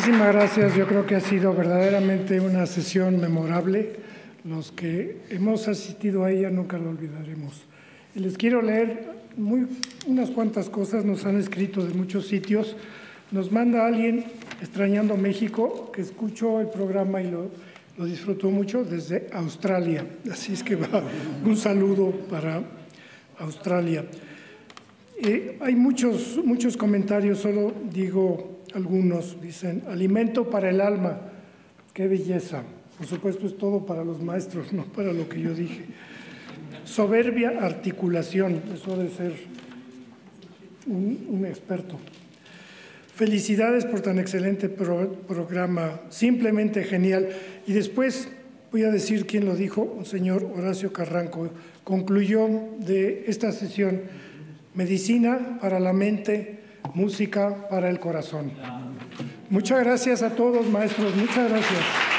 Muchísimas gracias. Yo creo que ha sido verdaderamente una sesión memorable. Los que hemos asistido a ella nunca lo olvidaremos. Y les quiero leer muy, unas cuantas cosas, nos han escrito de muchos sitios. Nos manda alguien extrañando México que escuchó el programa y lo, lo disfrutó mucho desde Australia. Así es que va *laughs* un saludo para Australia. Eh, hay muchos, muchos comentarios, solo digo algunos dicen, alimento para el alma, qué belleza. Por supuesto es todo para los maestros, *laughs* no para lo que yo dije. Soberbia articulación, eso de ser un, experto. Felicidades por tan excelente pro, programa, simplemente genial. Y después voy a decir quién lo dijo, un señor Horacio Carranco. Concluyó de esta sesión, medicina para la mente, música para el corazón. Muchas gracias a todos, maestros. Muchas gracias.